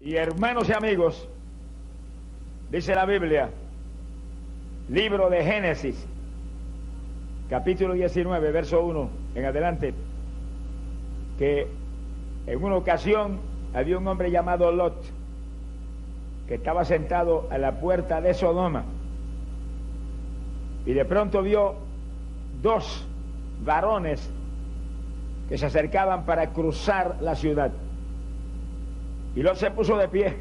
Y hermanos y amigos, dice la Biblia, libro de Génesis, capítulo 19, verso 1 en adelante, que en una ocasión había un hombre llamado Lot, que estaba sentado a la puerta de Sodoma, y de pronto vio dos varones que se acercaban para cruzar la ciudad. Y Lot se puso de pie,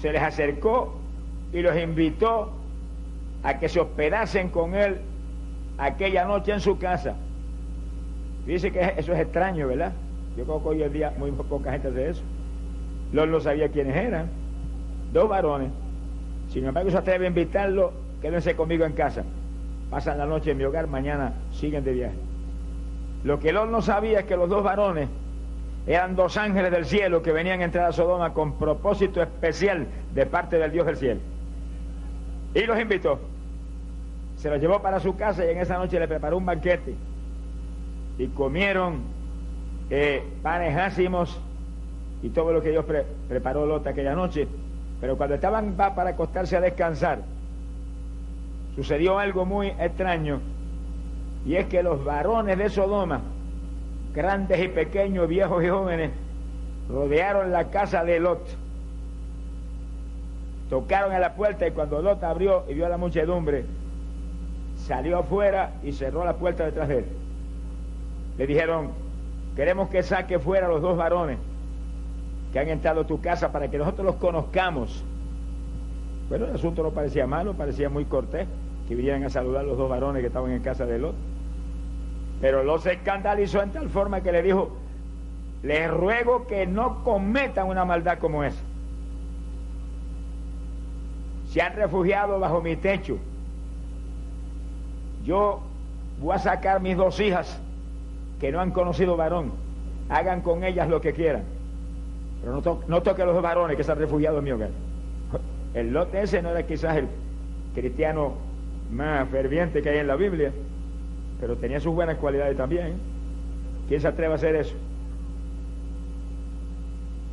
se les acercó y los invitó a que se hospedasen con él aquella noche en su casa. Dice que eso es extraño, ¿verdad? Yo creo que hoy en día muy poca gente hace eso. Lot no sabía quiénes eran. Dos varones. Sin embargo, se atreve a invitarlo, quédense conmigo en casa. Pasan la noche en mi hogar, mañana siguen de viaje. Lo que Lot no sabía es que los dos varones eran dos ángeles del cielo que venían a entrar a Sodoma con propósito especial de parte del Dios del cielo. Y los invitó. Se los llevó para su casa y en esa noche le preparó un banquete. Y comieron eh, panes ácimos y todo lo que Dios preparó Lot aquella noche. Pero cuando estaban para acostarse a descansar, sucedió algo muy extraño. Y es que los varones de Sodoma, grandes y pequeños, viejos y jóvenes, rodearon la casa de Lot. Tocaron a la puerta y cuando Lot abrió y vio a la muchedumbre, salió afuera y cerró la puerta detrás de él. Le dijeron, queremos que saque fuera los dos varones que han entrado a tu casa para que nosotros los conozcamos. Bueno, el asunto no parecía malo, parecía muy cortés que vinieran a saludar a los dos varones que estaban en casa de Lot. Pero Lot se escandalizó en tal forma que le dijo, les ruego que no cometan una maldad como esa. Se han refugiado bajo mi techo. Yo voy a sacar mis dos hijas que no han conocido varón. Hagan con ellas lo que quieran. Pero no, no toque a los varones que se han refugiado en mi hogar. El lote ese no era quizás el cristiano más ferviente que hay en la Biblia, pero tenía sus buenas cualidades también. ¿Quién se atreve a hacer eso?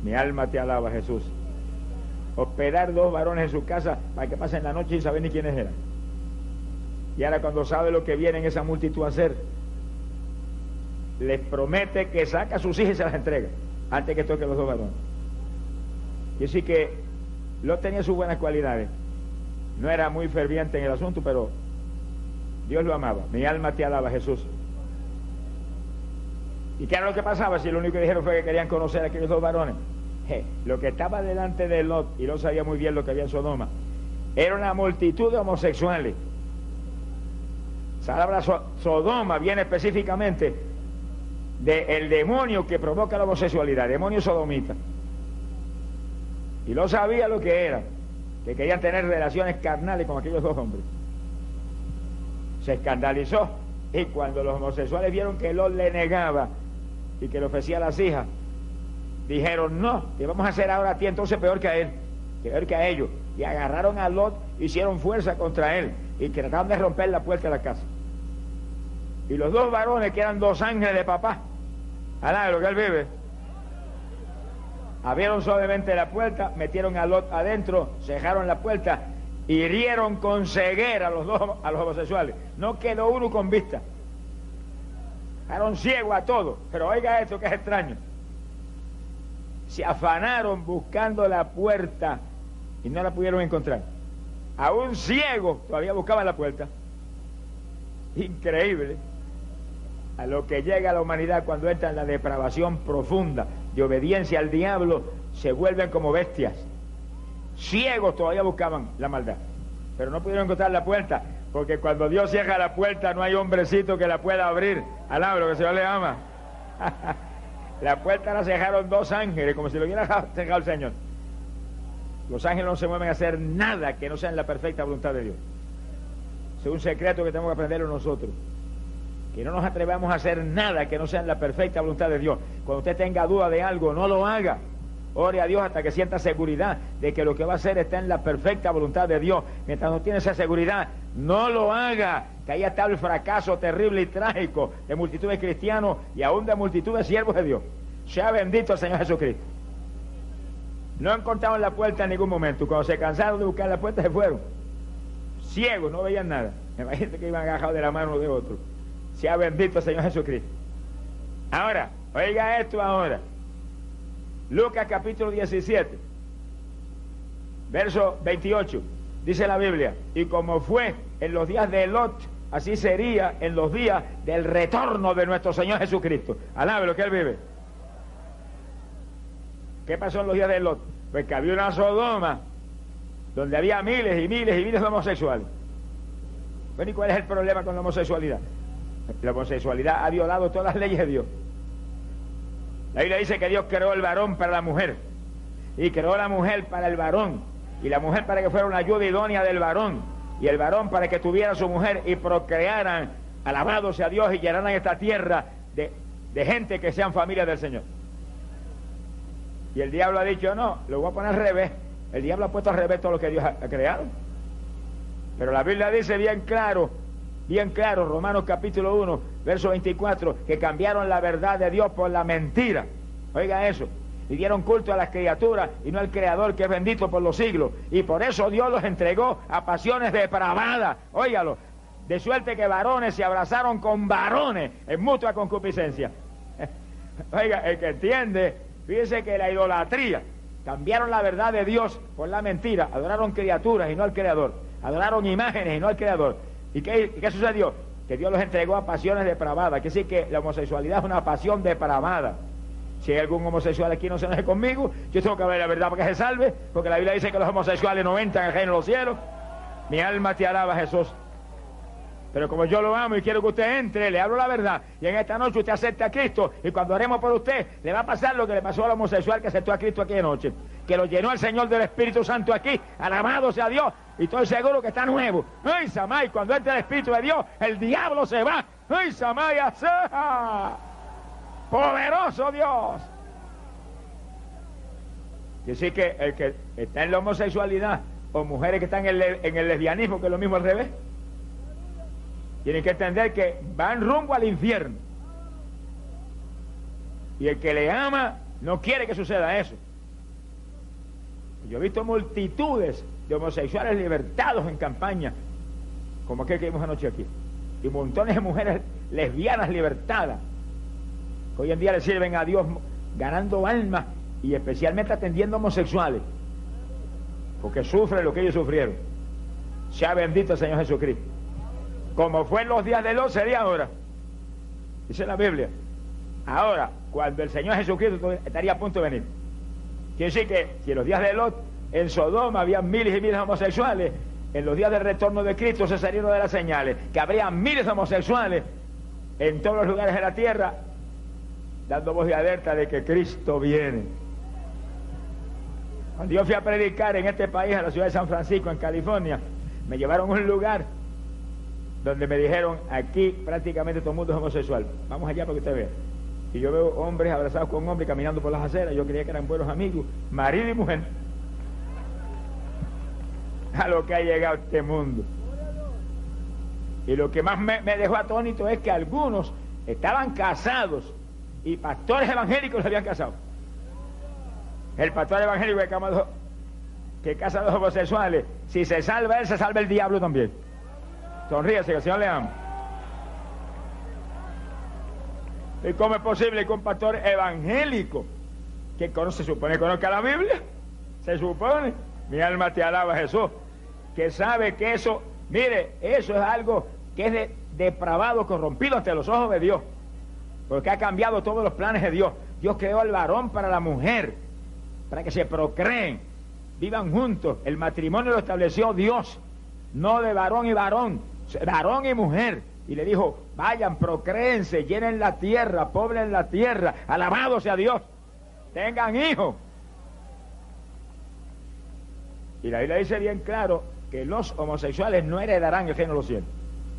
Mi alma te alaba, Jesús. Hospedar dos varones en su casa para que pasen la noche y saber ni quiénes eran. Y ahora cuando sabe lo que viene en esa multitud a hacer, les promete que saca a sus hijas y se las entrega antes que toque los dos varones. Y así que lo tenía sus buenas cualidades. No era muy ferviente en el asunto, pero Dios lo amaba. Mi alma te alaba, Jesús. ¿Y qué era lo que pasaba si lo único que dijeron fue que querían conocer a aquellos dos varones? lo que estaba delante de Lot, y Lot sabía muy bien lo que había en Sodoma, era una multitud de homosexuales. Esa palabra Sodoma viene específicamente del demonio que provoca la homosexualidad, demonio sodomita. Y Lot sabía lo que era, que querían tener relaciones carnales con aquellos dos hombres se escandalizó. Y cuando los homosexuales vieron que Lot le negaba y que le ofrecía a las hijas, dijeron, no, ¿qué vamos a hacer ahora a ti entonces peor que a él? Peor que a ellos. Y agarraron a Lot, hicieron fuerza contra él y trataron de romper la puerta de la casa. Y los dos varones, que eran dos ángeles de papá, alá, lo que él vive, abrieron suavemente la puerta, metieron a Lot adentro, cerraron la puerta hirieron con ceguera a los dos a los homosexuales. No quedó uno con vista. Fueron ciegos a todos. Pero oiga esto que es extraño. Se afanaron buscando la puerta y no la pudieron encontrar. Aún ciegos todavía buscaban la puerta. Increíble. A lo que llega la humanidad cuando entra en la depravación profunda de obediencia al diablo, se vuelven como bestias ciegos todavía buscaban la maldad, pero no pudieron encontrar la puerta, porque cuando Dios cierra la puerta no hay hombrecito que la pueda abrir. Alabro que el Señor le ama. la puerta la cerraron dos ángeles, como si lo hubiera cerrado el Señor. Los ángeles no se mueven a hacer nada que no sea en la perfecta voluntad de Dios. Es un secreto que tenemos que aprenderlo nosotros. Que no nos atrevamos a hacer nada que no sea en la perfecta voluntad de Dios. Cuando usted tenga duda de algo, no lo haga. Ore a Dios hasta que sienta seguridad de que lo que va a hacer está en la perfecta voluntad de Dios. Mientras no tiene esa seguridad, no lo haga. Que ahí está el fracaso terrible y trágico de multitud de cristianos y aún de multitud de siervos de Dios. Sea bendito el Señor Jesucristo. No encontraron la puerta en ningún momento. Cuando se cansaron de buscar la puerta, se fueron. Ciegos, no veían nada. Imagínate que iban agajados de la mano de otro. Sea bendito el Señor Jesucristo. Ahora, oiga esto ahora. Lucas capítulo 17, verso 28. Dice la Biblia, y como fue en los días de Lot, así sería en los días del retorno de nuestro Señor Jesucristo. Alabe lo que Él vive. ¿Qué pasó en los días de Lot? Pues que había una Sodoma donde había miles y miles y miles de homosexuales. Bueno, ¿y cuál es el problema con la homosexualidad? La homosexualidad ha violado todas las leyes de Dios. La Biblia dice que Dios creó el varón para la mujer y creó la mujer para el varón y la mujer para que fuera una ayuda idónea del varón y el varón para que tuviera su mujer y procrearan, alabado sea Dios y llenaran esta tierra de, gente que sean familia del Señor. Y el diablo ha dicho, no, lo voy a poner al revés. El diablo ha puesto al revés todo lo que Dios ha creado. Pero la Biblia dice bien claro, bien claro, Romanos capítulo 1, verso 24, que cambiaron la verdad de Dios por la mentira. Oiga eso. Y dieron culto a las criaturas y no al Creador que es bendito por los siglos. Y por eso Dios los entregó a pasiones depravadas. Óigalo. De suerte que varones se abrazaron con varones en mutua concupiscencia. Oiga, el que entiende, fíjese que la idolatría, cambiaron la verdad de Dios por la mentira, adoraron criaturas y no al Creador, adoraron imágenes y no al Creador. ¿Y qué, sucedió? Que Dios los entregó a pasiones depravadas, que sí que la homosexualidad es una pasión depravada. Si hay algún homosexual aquí no se enoje conmigo, yo tengo que hablar la verdad para que se salve, porque la Biblia dice que los homosexuales no entran al reino de los cielos. Mi alma te alaba, Jesús. Pero como yo lo amo y quiero que usted entre, le hablo la verdad. Y en esta noche usted acepte a Cristo. Y cuando oremos por usted, le va a pasar lo que le pasó al homosexual que aceptó a Cristo aquí anoche. Que lo llenó el Señor del Espíritu Santo aquí. Alabado sea Dios. Y estoy seguro que está nuevo. ¡Ay, Samay! Cuando entre el Espíritu de Dios, el diablo se va. ¡Ay, Samay! ¡Poderoso Dios! Y así que el que está en la homosexualidad o mujeres que están en el, en el lesbianismo, que es lo mismo al revés, tienen que entender que van rumbo al infierno. Y el que le ama no quiere que suceda eso. Yo he visto multitudes de homosexuales libertados en campaña, como aquel que vimos anoche aquí, y montones de mujeres lesbianas libertadas, que hoy en día le sirven a Dios ganando almas y especialmente atendiendo homosexuales, porque sufren lo que ellos sufrieron. Sea bendito el Señor Jesucristo. Como fue en los días de Lot, sería ahora. Dice la Biblia. Ahora, cuando el Señor Jesucristo estaría a punto de venir. Quiere decir que si en los días de Lot, en Sodoma había miles y miles de homosexuales, en los días del retorno de Cristo se salieron de las señales, que habría miles de homosexuales en todos los lugares de la tierra, dando voz de alerta de que Cristo viene. Cuando yo fui a predicar en este país, a la ciudad de San Francisco, en California, me llevaron a un lugar donde me dijeron, aquí prácticamente todo el mundo es homosexual. Vamos allá para que usted vea. Y yo veo hombres abrazados con hombres caminando por las aceras. Yo creía que eran buenos amigos, marido y mujer. A lo que ha llegado este mundo. Y lo que más me, dejó atónito es que algunos estaban casados y pastores evangélicos se habían casado. El pastor evangélico que casa a los homosexuales, si se salva él, se salva el diablo también. El Señor le ama. ¿Y cómo es posible que un pastor evangélico que conoce, se supone conozca la Biblia? Se supone. Mi alma te alaba, Jesús. Que sabe que eso, mire, eso es algo que es de, depravado, corrompido ante los ojos de Dios. Porque ha cambiado todos los planes de Dios. Dios creó al varón para la mujer, para que se procreen, vivan juntos. El matrimonio lo estableció Dios, no de varón y varón, varón y mujer. Y le dijo, vayan, procréense, llenen la tierra, poblen la tierra, alabado sea Dios, tengan hijos. Y la Biblia dice bien claro que los homosexuales no heredarán el reino de los cielos.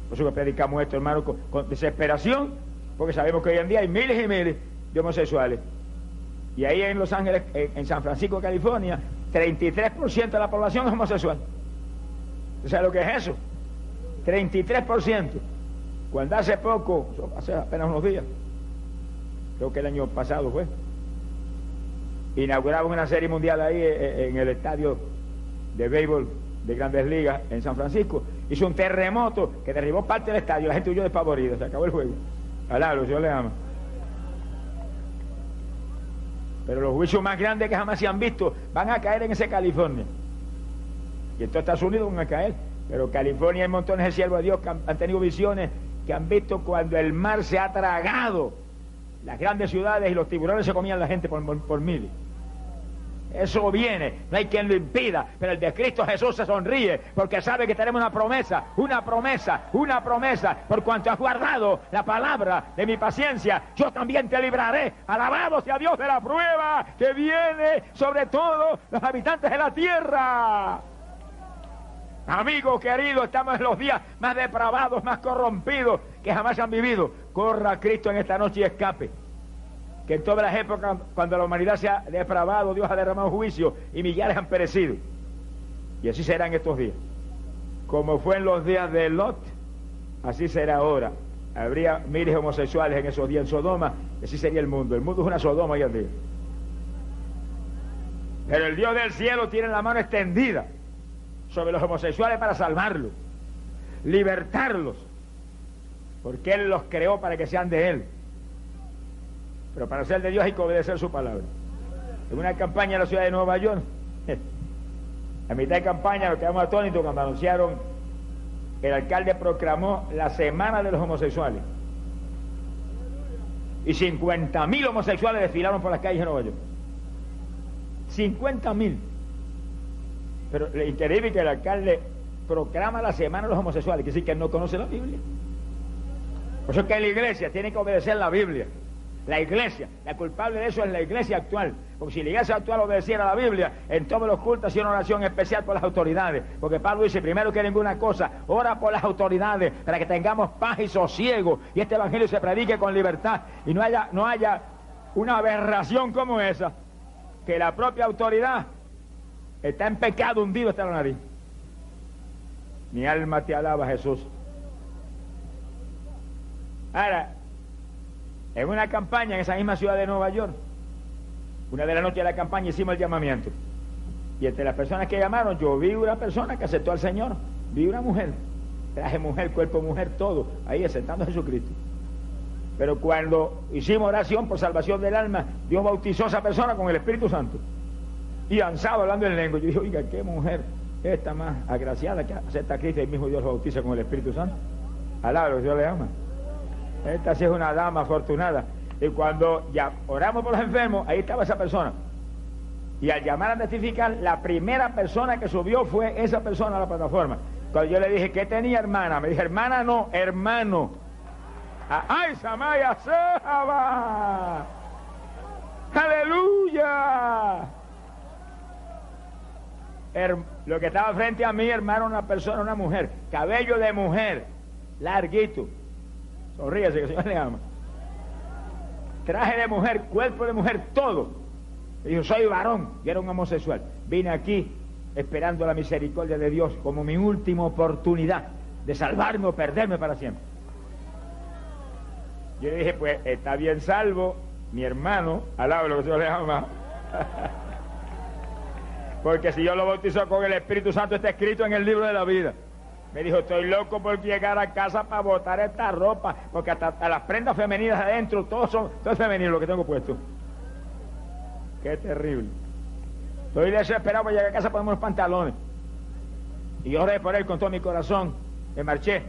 Por eso que predicamos esto, hermano, con, desesperación, porque sabemos que hoy en día hay miles y miles de homosexuales. Y ahí en Los Ángeles, en, en San Francisco, California, 33% de la población es homosexual. ¿Tú sabes lo que es eso? 33%. Cuando hace poco, hace apenas unos días, creo que el año pasado fue, inauguramos una serie mundial ahí eh, eh, en el estadio de béisbol de Grandes Ligas en San Francisco. Hizo un terremoto que derribó parte del estadio, la gente huyó despavorida, se acabó el juego. Alá, Dios le ama. Pero los juicios más grandes que jamás se han visto van a caer en ese California. Y en todo Estados Unidos van a caer. Pero California hay montones de siervos de Dios que han, tenido visiones, que han visto cuando el mar se ha tragado las grandes ciudades y los tiburones se comían la gente por, por miles. Eso viene, no hay quien lo impida, pero el de Cristo Jesús se sonríe porque sabe que tenemos una promesa, una promesa, una promesa. Por cuanto has guardado la palabra de mi paciencia, yo también te libraré. Alabado sea Dios de la prueba que viene sobre todos los habitantes de la tierra. Amigo querido, estamos en los días más depravados, más corrompidos que jamás han vivido. Corra Cristo en esta noche y escape que en todas las épocas, cuando la humanidad se ha depravado, Dios ha derramado juicio y millares han perecido. Y así será en estos días. Como fue en los días de Lot, así será ahora. Habría miles homosexuales en esos días en Sodoma, y así sería el mundo. El mundo es una Sodoma hoy en día. Pero el Dios del cielo tiene la mano extendida sobre los homosexuales para salvarlos, libertarlos, porque Él los creó para que sean de Él. Pero para ser de Dios hay que obedecer su palabra. En una campaña en la ciudad de Nueva York, a mitad de campaña nos quedamos atónitos cuando anunciaron el alcalde proclamó la semana de los homosexuales. Y 50 mil homosexuales desfilaron por las calles de Nueva York. 50 mil. Pero es increíble que el alcalde proclama la semana de los homosexuales, que decir que no conoce la Biblia. Por eso es que la iglesia tiene que obedecer la Biblia. La iglesia, la culpable de eso es la iglesia actual. Porque si la iglesia actual obedeciera la Biblia, en todos los cultos hacía una oración especial por las autoridades. Porque Pablo dice, primero que ninguna cosa, ora por las autoridades para que tengamos paz y sosiego y este evangelio se predique con libertad y no haya, no haya una aberración como esa, que la propia autoridad está en pecado hundido hasta la nariz. Mi alma te alaba, Jesús. Ahora, en una campaña en esa misma ciudad de Nueva York, una de las noches de la campaña hicimos el llamamiento. Y entre las personas que llamaron, yo vi una persona que aceptó al Señor, vi una mujer, traje mujer, cuerpo mujer, todo, ahí aceptando a Jesucristo. Pero cuando hicimos oración por salvación del alma, Dios bautizó a esa persona con el Espíritu Santo. Y ansado hablando en lengua. Yo dije, oiga, qué mujer esta más agraciada que acepta a Cristo y mismo Dios bautiza con el Espíritu Santo. Alabro, Dios le ama. Esta sí es una dama afortunada. Y cuando ya oramos por los enfermos, ahí estaba esa persona. Y al llamar a testificar, la primera persona que subió fue esa persona a la plataforma. Cuando yo le dije, ¿qué tenía hermana? Me dije, hermana no, hermano. ¡Ay, Samaya Saba! ¡Aleluya! Lo que estaba frente a mí, hermano, una persona, una mujer, cabello de mujer, larguito, Sonríese que el Señor le ama. Traje de mujer, cuerpo de mujer, todo. Y dijo, soy varón y era un homosexual. Vine aquí esperando la misericordia de Dios como mi última oportunidad de salvarme o perderme para siempre. Yo le dije, pues está bien salvo, mi hermano, alaba lo que Señor le ama. Porque si yo lo bautizo con el Espíritu Santo, está escrito en el libro de la vida. Me dijo, estoy loco por llegar a casa para botar esta ropa, porque hasta, las prendas femeninas adentro, todos son, todo es femenino lo que tengo puesto. Qué terrible. Estoy desesperado para llegar a casa para ponerme unos pantalones. Y yo oré por él con todo mi corazón. Me marché.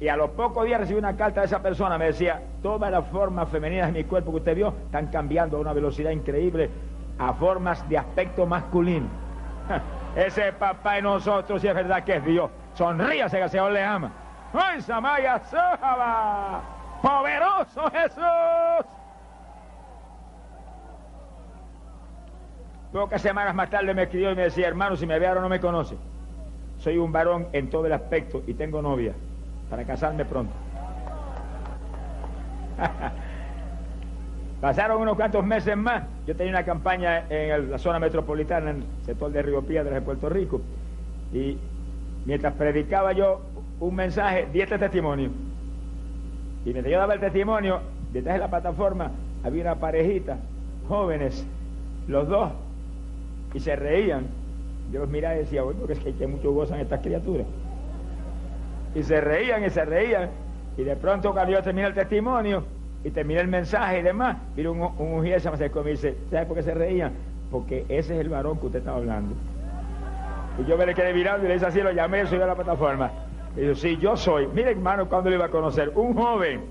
Y a los pocos días recibí una carta de esa persona. Me decía, todas las formas femeninas de mi cuerpo que usted vio están cambiando a una velocidad increíble a formas de aspecto masculino. Ese papá de nosotros, si es verdad que es Dios. Sonríase que el Señor le ama. ¡Ay, Samaya Sahaba! ¡Poderoso Jesús! Pocas semanas más tarde me escribió y me decía, hermano, si me ve no me conoce. Soy un varón en todo el aspecto y tengo novia para casarme pronto. Pasaron unos cuantos meses más. Yo tenía una campaña en la zona metropolitana, en el sector de Río Piedras de Puerto Rico. Y mientras predicaba yo un mensaje, di este testimonio. Y mientras yo daba el testimonio, detrás de la plataforma había una parejita, jóvenes, los dos, y se reían. Yo los miraba y decía, bueno, porque es que, que mucho gozan estas criaturas. Y se reían y se reían. Y de pronto cuando yo terminé el testimonio y terminé el mensaje y demás, vino un, un se me acercó y me dice, ¿sabe por qué se reían? Porque ese es el varón que usted estaba hablando. Y yo me le quedé mirando y le hice así, lo llamé y subí a la plataforma. Y yo, sí, yo soy. Mire, hermano, cuando lo iba a conocer, un joven,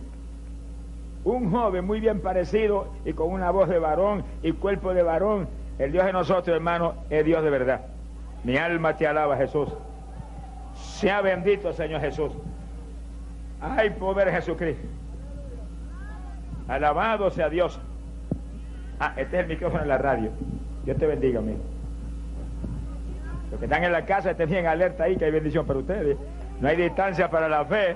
un joven muy bien parecido y con una voz de varón y cuerpo de varón. El Dios de nosotros, hermano, es Dios de verdad. Mi alma te alaba, Jesús. Sea bendito, Señor Jesús. Ay, pobre Jesucristo. Alabado sea Dios. Ah, este es el micrófono en la radio. Dios te bendiga, amigo. Los que están en la casa estén bien alerta ahí, que hay bendición para ustedes. No hay distancia para la fe.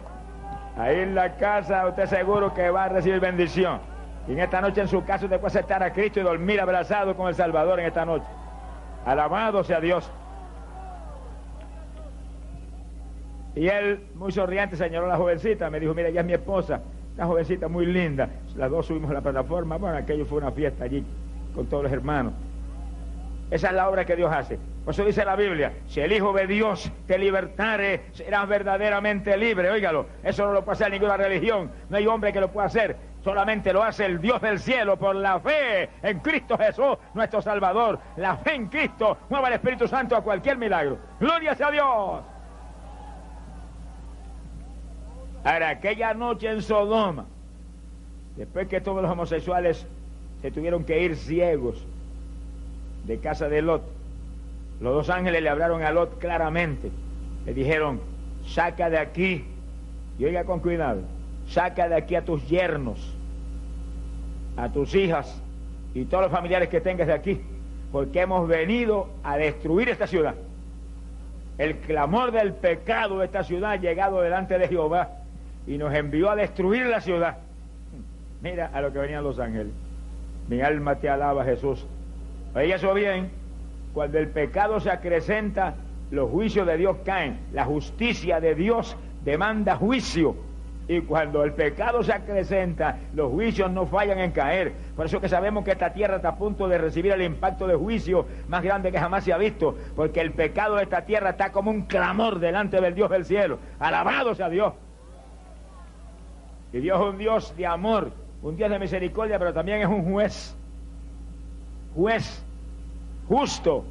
Ahí en la casa usted seguro que va a recibir bendición. Y en esta noche en su casa usted puede estar a Cristo y dormir abrazado con el Salvador en esta noche. Alabado sea Dios. Y él, muy sonriente, señaló a la jovencita. Me dijo, mira, ella es mi esposa. Una jovencita muy linda. Las dos subimos a la plataforma. Bueno, aquello fue una fiesta allí con todos los hermanos. Esa es la obra que Dios hace. Por eso dice la Biblia, si el Hijo de Dios te libertare, serás verdaderamente libre. Óigalo, eso no lo puede hacer ninguna religión. No hay hombre que lo pueda hacer. Solamente lo hace el Dios del cielo por la fe en Cristo Jesús, nuestro Salvador. La fe en Cristo mueve al Espíritu Santo a cualquier milagro. Gloria sea a Dios. Ahora, aquella noche en Sodoma, después que todos los homosexuales se tuvieron que ir ciegos de casa de Lot, los dos ángeles le hablaron a Lot claramente. Le dijeron, saca de aquí, y oiga con cuidado, saca de aquí a tus yernos, a tus hijas y todos los familiares que tengas de aquí, porque hemos venido a destruir esta ciudad. El clamor del pecado de esta ciudad ha llegado delante de Jehová y nos envió a destruir la ciudad. Mira a lo que venían los ángeles. Mi alma te alaba, Jesús. Oiga eso bien, cuando el pecado se acrecenta, los juicios de Dios caen. La justicia de Dios demanda juicio. Y cuando el pecado se acrecenta, los juicios no fallan en caer. Por eso que sabemos que esta tierra está a punto de recibir el impacto de juicio más grande que jamás se ha visto. Porque el pecado de esta tierra está como un clamor delante del Dios del cielo. Alabado sea Dios. Y Dios es un Dios de amor, un Dios de misericordia, pero también es un juez. Juez justo.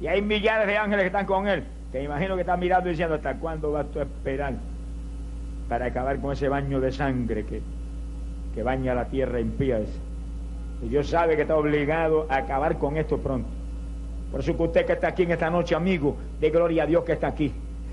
Y hay millares de ángeles que están con él, que imagino que están mirando y diciendo, ¿hasta cuándo vas tú a esperar para acabar con ese baño de sangre que, que baña la tierra impía Y Dios sabe que está obligado a acabar con esto pronto. Por eso que usted que está aquí en esta noche, amigo, de gloria a Dios que está aquí.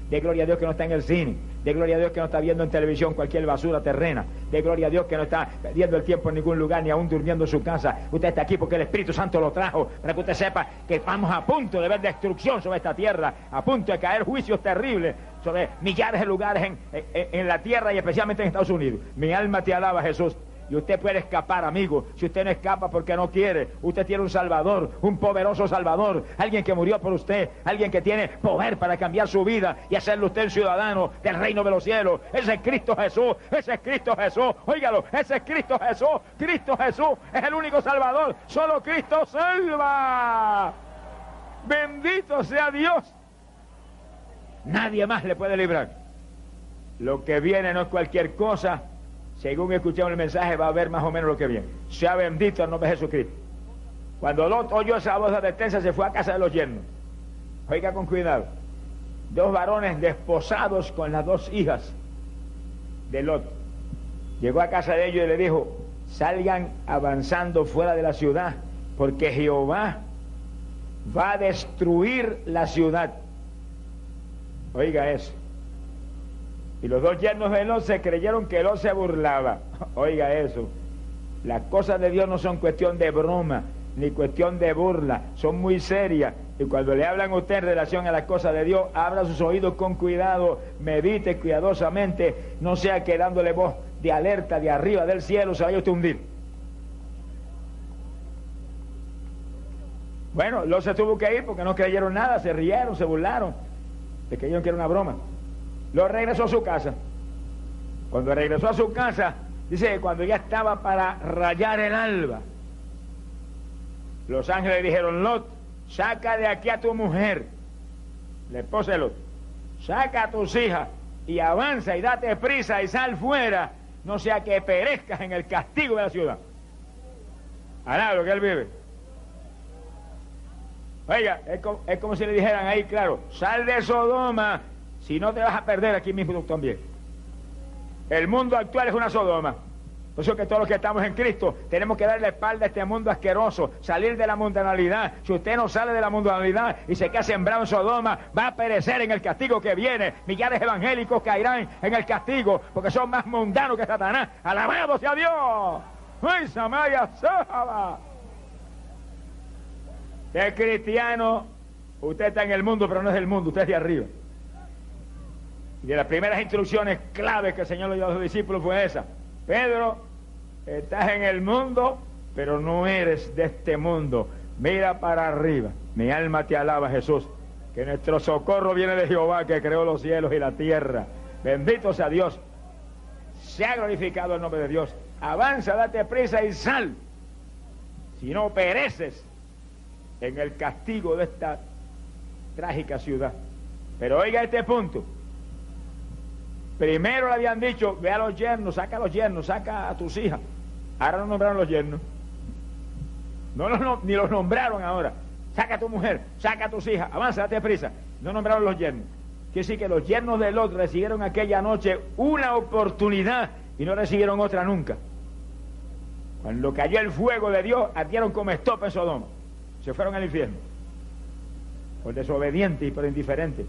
De gloria a Dios que no está en el cine. De gloria a Dios que no está viendo en televisión cualquier basura terrena. De gloria a Dios que no está perdiendo el tiempo en ningún lugar ni aún durmiendo en su casa. Usted está aquí porque el Espíritu Santo lo trajo para que usted sepa que estamos a punto de ver destrucción sobre esta tierra, a punto de caer juicios terribles sobre millares de lugares en, en la tierra y especialmente en Estados Unidos. Mi alma te alaba, Jesús. Y usted puede escapar, amigo. Si usted no escapa porque no quiere, usted tiene un Salvador, un poderoso Salvador, alguien que murió por usted, alguien que tiene poder para cambiar su vida y hacerle usted un ciudadano del reino de los cielos. Ese es Cristo Jesús, ese es Cristo Jesús. Óigalo, ese es Cristo Jesús. Cristo Jesús es el único Salvador. Solo Cristo salva. Bendito sea Dios. Nadie más le puede librar. Lo que viene no es cualquier cosa según escuchamos el mensaje, va a ver más o menos lo que viene. Sea bendito el nombre de Jesucristo. Cuando Lot oyó esa voz de advertencia, se fue a casa de los yernos. Oiga con cuidado. Dos varones desposados con las dos hijas de Lot. Llegó a casa de ellos y le dijo, salgan avanzando fuera de la ciudad, porque Jehová va a destruir la ciudad. Oiga eso. Y los dos yernos de Lot se creyeron que Lot se burlaba. Oiga eso. Las cosas de Dios no son cuestión de broma, ni cuestión de burla, son muy serias. Y cuando le hablan a usted en relación a las cosas de Dios, abra sus oídos con cuidado, medite cuidadosamente, no sea que dándole voz de alerta de arriba del cielo se vaya usted hundir. Bueno, Lot se tuvo que ir porque no creyeron nada, se rieron, se burlaron, se creyeron que era una broma lo regresó a su casa. Cuando regresó a su casa, dice que cuando ya estaba para rayar el alba, Los ángeles dijeron, Lot, saca de aquí a tu mujer, la esposa de Lot, saca a tus hijas y avanza y date prisa y sal fuera, no sea que perezcas en el castigo de la ciudad. Hará lo que él vive. Oiga, es como, es como, si le dijeran ahí, claro, sal de Sodoma, si no te vas a perder aquí mismo también. El mundo actual es una Sodoma. Por eso que todos los que estamos en Cristo tenemos que darle la espalda a este mundo asqueroso, salir de la mundanalidad. Si usted no sale de la mundanalidad y se queda sembrado en Sodoma, va a perecer en el castigo que viene. Millares evangélicos caerán en el castigo porque son más mundanos que Satanás. ¡Alabado sea Dios! ¡Ay, Samaya Saba! Es cristiano, usted está en el mundo, pero no es del mundo, usted es de arriba. Y de las primeras instrucciones claves que el Señor le dio a sus discípulos fue esa. Pedro, estás en el mundo, pero no eres de este mundo. Mira para arriba. Mi alma te alaba, Jesús. Que nuestro socorro viene de Jehová, que creó los cielos y la tierra. Bendito sea Dios. Se ha glorificado el nombre de Dios. Avanza, date prisa y sal. Si no pereces en el castigo de esta trágica ciudad. Pero oiga este punto. Primero le habían dicho, ve a los yernos, saca a los yernos, saca a tus hijas. Ahora no nombraron los yernos. No, no, ni los nombraron ahora. Saca a tu mujer, saca a tus hijas, avanza, date prisa. No nombraron los yernos. Quiere decir que los yernos de Lot recibieron aquella noche una oportunidad y no recibieron otra nunca. Cuando cayó el fuego de Dios, ardieron como estopa en Sodoma. Se fueron al infierno. Por desobediente y por indiferente.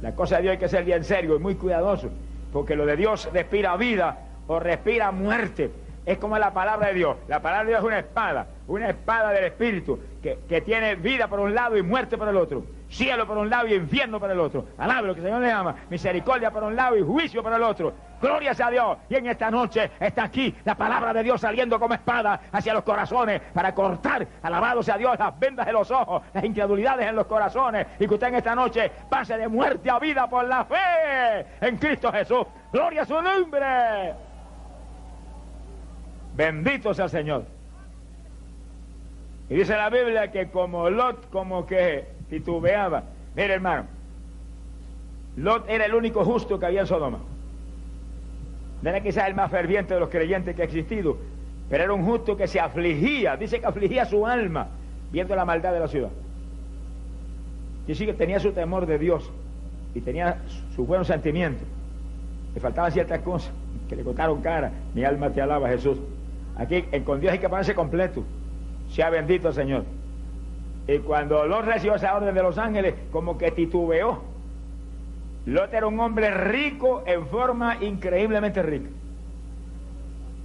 La cosa de Dios hay que ser bien serio y muy cuidadoso porque lo de Dios respira vida o respira muerte. Es como la palabra de Dios. La palabra de Dios es una espada, una espada del Espíritu, que, tiene vida por un lado y muerte por el otro. Cielo por un lado y infierno por el otro. Alabe lo que el Señor le ama. Misericordia por un lado y juicio por el otro. Gloria sea a Dios. Y en esta noche está aquí la palabra de Dios saliendo como espada hacia los corazones para cortar, alabado sea Dios, las vendas de los ojos, las incredulidades en los corazones. Y que usted en esta noche pase de muerte a vida por la fe en Cristo Jesús. Gloria a su nombre. Bendito sea el Señor. Y dice la Biblia que como Lot, como que titubeaba. Mire, hermano, Lot era el único justo que había en Sodoma. No era quizás el más ferviente de los creyentes que ha existido, pero era un justo que se afligía, dice que afligía su alma viendo la maldad de la ciudad. Y sí que tenía su temor de Dios y tenía sus buenos sentimientos. Le faltaban ciertas cosas que le cortaron cara. Mi alma te alaba, Jesús. Aquí con Dios hay que ponerse completo. Sea bendito, Señor. Y cuando Lot recibió esa orden de los ángeles, como que titubeó. Lot era un hombre rico en forma increíblemente rica.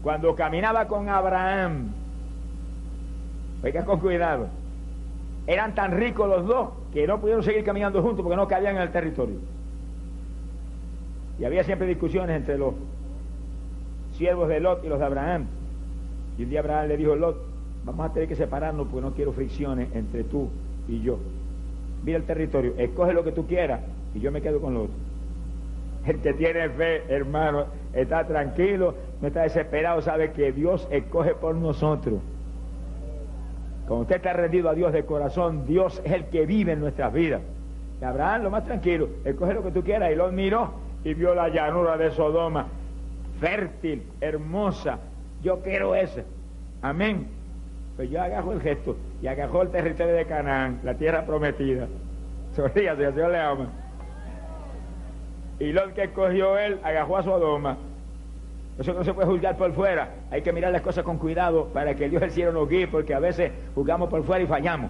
Cuando caminaba con Abraham, oiga con cuidado, eran tan ricos los dos que no pudieron seguir caminando juntos porque no cabían en el territorio. Y había siempre discusiones entre los siervos de Lot y los de Abraham. Y un día Abraham le dijo a Lot, vamos a tener que separarnos porque no quiero fricciones entre tú y yo. Mira el territorio, escoge lo que tú quieras y yo me quedo con lo otro. El que tiene fe, hermano, está tranquilo, no está desesperado, sabe que Dios escoge por nosotros. Cuando usted está rendido a Dios de corazón, Dios es el que vive en nuestras vidas. Y Abraham, lo más tranquilo, escoge lo que tú quieras. Y lo miró y vio la llanura de Sodoma, fértil, hermosa. Yo quiero esa. Amén. Pues yo agajo el gesto y agajó el territorio de Canaán, la tierra prometida. Sonríase, Dios le ama. Y lo que escogió él, agajó a Sodoma. Eso no se puede juzgar por fuera. Hay que mirar las cosas con cuidado para que Dios del cielo nos guíe, porque a veces juzgamos por fuera y fallamos.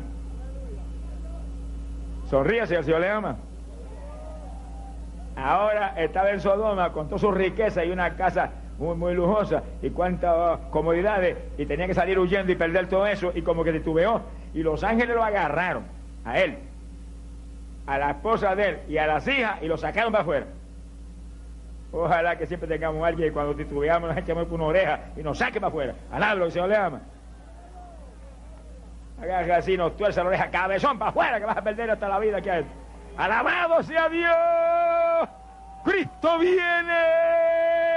Sonríase, el Señor le ama. Ahora estaba en Sodoma con toda su riqueza y una casa muy, muy lujosa y cuántas comodidades y tenía que salir huyendo y perder todo eso y como que titubeó y los ángeles lo agarraron a él, a la esposa de él y a las hijas y lo sacaron para afuera. Ojalá que siempre tengamos a alguien cuando titubeamos nos echamos por una oreja y nos saque para afuera. Alablo que se le ama. Agarra así, nos tuerce la oreja, cabezón para afuera que vas a perder hasta la vida que hay. Alabado sea Dios. Cristo viene.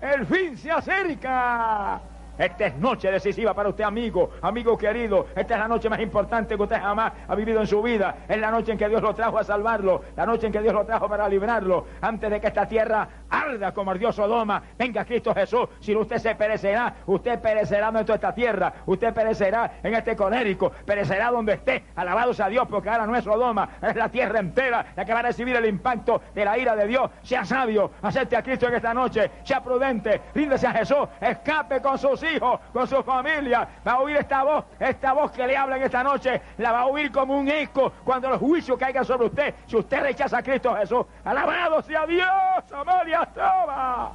El fin se acerca. Esta es noche decisiva para usted, amigo, amigo querido. Esta es la noche más importante que usted jamás ha vivido en su vida. Es la noche en que Dios lo trajo a salvarlo, la noche en que Dios lo trajo para librarlo. Antes de que esta tierra arda como ardió Sodoma, venga Cristo Jesús. Si usted se perecerá, usted perecerá dentro de esta tierra, usted perecerá en este colérico, perecerá donde esté. Alabado sea Dios, porque ahora no es Sodoma, es la tierra entera la que va a recibir el impacto de la ira de Dios. Sea sabio, acepte a Cristo en esta noche, sea prudente, ríndese a Jesús, escape con sus hijos, con su familia. Va a oír esta voz, esta voz que le habla en esta noche, la va a oír como un eco cuando los juicios caigan sobre usted. Si usted rechaza a Cristo Jesús, alabado sea Dios, Amalia toma.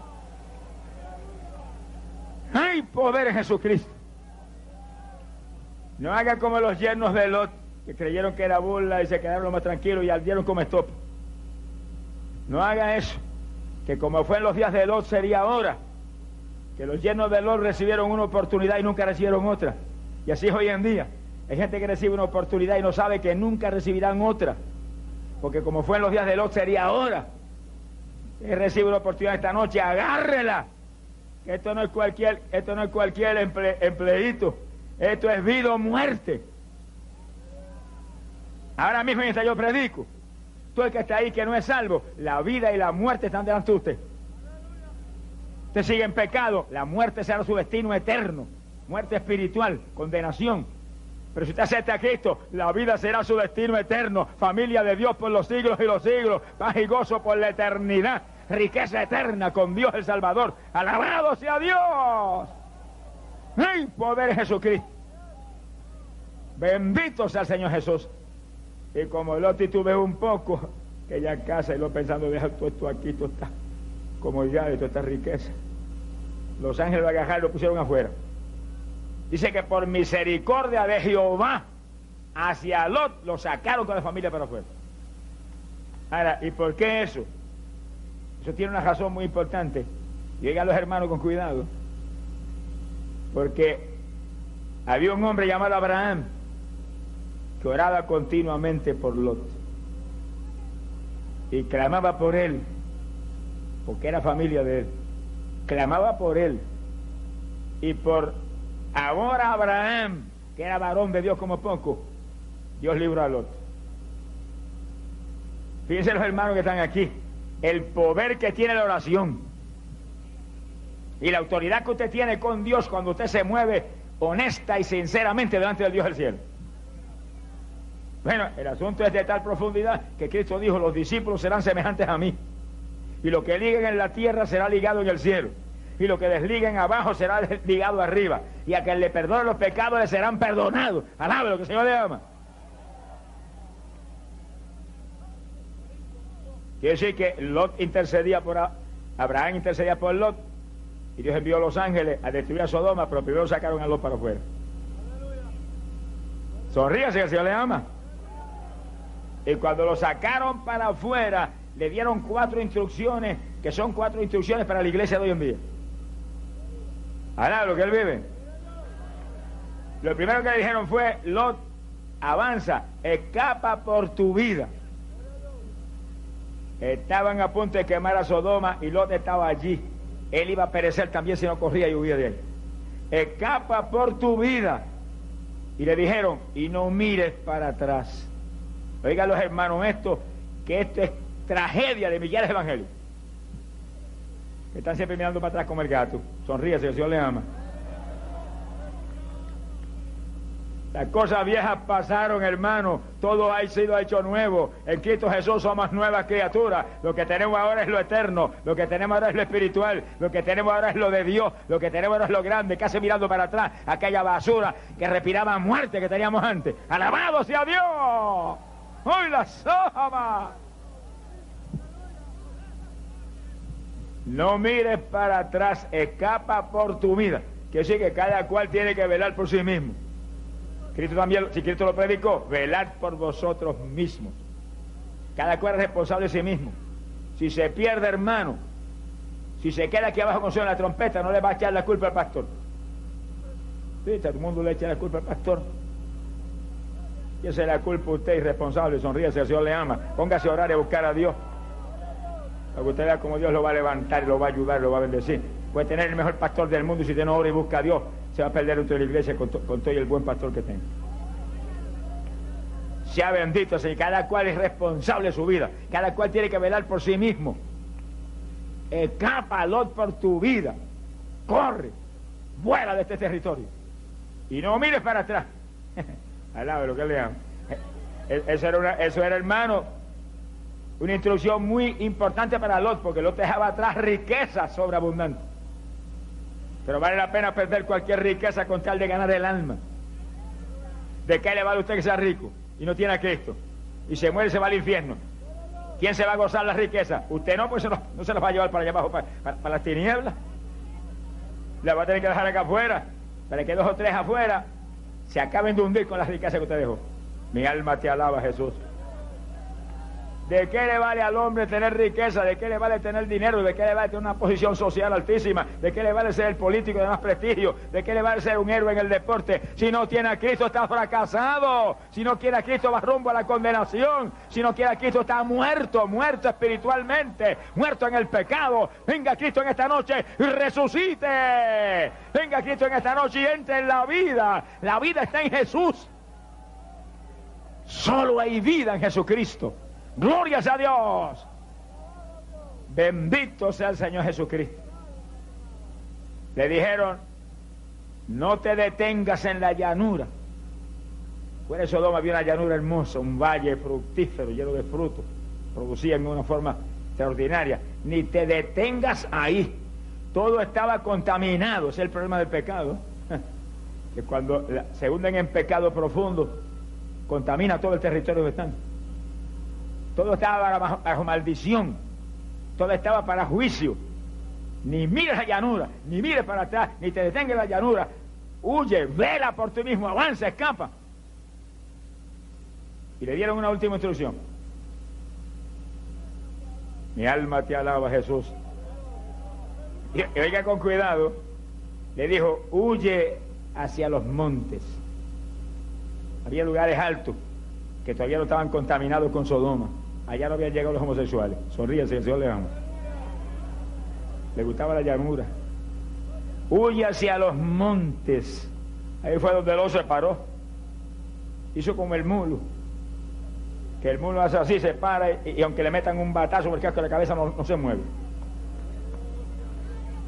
Hay poder en Jesucristo. No haga como los yernos de Lot, que creyeron que era burla y se quedaron más tranquilos y ardieron como estop. No haga eso, que como fue en los días de Lot sería ahora que los llenos de Lot recibieron una oportunidad y nunca recibieron otra. Y así es hoy en día. Hay gente que recibe una oportunidad y no sabe que nunca recibirán otra. Porque como fue en los días de Lot, sería ahora. Que recibe una oportunidad esta noche, agárrela. Esto no es cualquier, esto no es cualquier empleito. Esto es vida o muerte. Ahora mismo mientras yo predico, tú el que está ahí que no es salvo, la vida y la muerte están delante de usted usted sigue en pecado, la muerte será su destino eterno, muerte espiritual, condenación. Pero si usted acepta a Cristo, la vida será su destino eterno, familia de Dios por los siglos y los siglos, paz y gozo por la eternidad, riqueza eterna con Dios el Salvador. Alabado sea Dios. ¡Ay, poder Jesucristo! Bendito sea el Señor Jesús. Y como lo titubeé un poco, que ya casa y lo pensando, deja todo esto aquí, esto está como ya de toda esta riqueza. Los ángeles de agajar lo pusieron afuera. Dice que por misericordia de Jehová hacia Lot lo sacaron con la familia para afuera. Ahora, ¿y por qué eso? Eso tiene una razón muy importante. A los hermanos con cuidado. Porque había un hombre llamado Abraham que oraba continuamente por Lot. Y clamaba por él porque era familia de él, clamaba por él y por ahora Abraham, que era varón de Dios como poco, Dios libró al otro. Fíjense los hermanos que están aquí, el poder que tiene la oración y la autoridad que usted tiene con Dios cuando usted se mueve honesta y sinceramente delante del Dios del cielo. Bueno, el asunto es de tal profundidad que Cristo dijo, los discípulos serán semejantes a mí. Y lo que liguen en la tierra será ligado en el cielo. Y lo que desliguen abajo será ligado arriba. Y a quien le perdone los pecados le serán perdonados. Alabe lo que el Señor le ama. Quiere decir que Lot intercedía por Abraham intercedía por Lot y Dios envió a los ángeles a destruir a Sodoma, pero primero sacaron a Lot para afuera. Sonríase que el Señor le ama. Y cuando lo sacaron para afuera, le dieron cuatro instrucciones, que son cuatro instrucciones para la iglesia de hoy en día. Ahora, lo que él vive. Lo primero que le dijeron fue, Lot, avanza, escapa por tu vida. Estaban a punto de quemar a Sodoma y Lot estaba allí. Él iba a perecer también si no corría y huía de él. Escapa por tu vida. Y le dijeron, y no mires para atrás. Oigan los hermanos, esto, que esto es tragedia de millares de evangelios. Están siempre mirando para atrás como el gato. Sonríese, el Señor le ama. Las cosas viejas pasaron, hermano. Todo ha sido hecho nuevo. En Cristo Jesús somos nuevas criaturas. Lo que tenemos ahora es lo eterno. Lo que tenemos ahora es lo espiritual. Lo que tenemos ahora es lo de Dios. Lo que tenemos ahora es lo grande. Casi mirando para atrás aquella basura que respiraba muerte que teníamos antes. Alabado sea Dios. Hoy la soma. No mires para atrás, escapa por tu vida. Quiere decir que cada cual tiene que velar por sí mismo. Cristo también, si Cristo lo predicó, velad por vosotros mismos. Cada cual es responsable de sí mismo. Si se pierde, hermano, si se queda aquí abajo con la trompeta, no le va a echar la culpa al pastor. Sí, todo el mundo le echa la culpa al pastor. Y esa es la culpa usted irresponsable, sonríese, el Señor le ama. Póngase a orar y a buscar a Dios. Para que usted vea cómo Dios lo va a levantar, lo va a ayudar, lo va a bendecir. Puede tener el mejor pastor del mundo y si usted no ora y busca a Dios, se va a perder dentro de la iglesia con, todo el buen pastor que tenga. Sea bendito, Señor. Cada cual es responsable de su vida. Cada cual tiene que velar por sí mismo. Escapa, por tu vida. Corre. Vuela de este territorio. Y no mires para atrás. Al lo que le amo. E-, eso era, eso era, hermano, una instrucción muy importante para Lot, porque Lot dejaba atrás riqueza sobreabundante. Pero vale la pena perder cualquier riqueza con tal de ganar el alma. ¿De qué le vale usted que sea rico y no tiene a Cristo? Y se muere y se va al infierno. ¿Quién se va a gozar la riqueza? Usted no, pues no, no se los va a llevar para allá abajo, para, para las tinieblas. La va a tener que dejar acá afuera, para que dos o tres afuera se acaben de hundir con la riqueza que usted dejó. Mi alma te alaba, Jesús. ¿De qué le vale al hombre tener riqueza? ¿De qué le vale tener dinero? ¿De qué le vale tener una posición social altísima? ¿De qué le vale ser el político de más prestigio? ¿De qué le vale ser un héroe en el deporte? Si no tiene a Cristo está fracasado. Si no quiere a Cristo va rumbo a la condenación. Si no quiere a Cristo está muerto, muerto espiritualmente, muerto en el pecado. Venga Cristo en esta noche y resucite. Venga Cristo en esta noche y entre en la vida. La vida está en Jesús. Solo hay vida en Jesucristo. Glorias a Dios. Bendito sea el Señor Jesucristo. Le dijeron, no te detengas en la llanura. Fuera de Sodoma había una llanura hermosa, un valle fructífero, lleno de frutos. Producían de una forma extraordinaria. Ni te detengas ahí. Todo estaba contaminado. Es el problema del pecado. Que cuando se hunden en pecado profundo, contamina todo el territorio que están. Todo estaba bajo, maldición. Todo estaba para juicio. Ni mires la llanura, ni mires para atrás, ni te detengas en la llanura. Huye, vela por ti mismo, avanza, escapa. Y le dieron una última instrucción. Mi alma te alaba, Jesús. Y oiga con cuidado, le dijo, huye hacia los montes. Había lugares altos que todavía no estaban contaminados con Sodoma. Allá no habían llegado los homosexuales. Sonríese, el Señor le ama. Le gustaba la llanura. Huye hacia los montes. Ahí fue donde el se paró. Hizo como el mulo. Que el mulo hace así, se para y, aunque le metan un batazo por el casco de la cabeza no, no se mueve.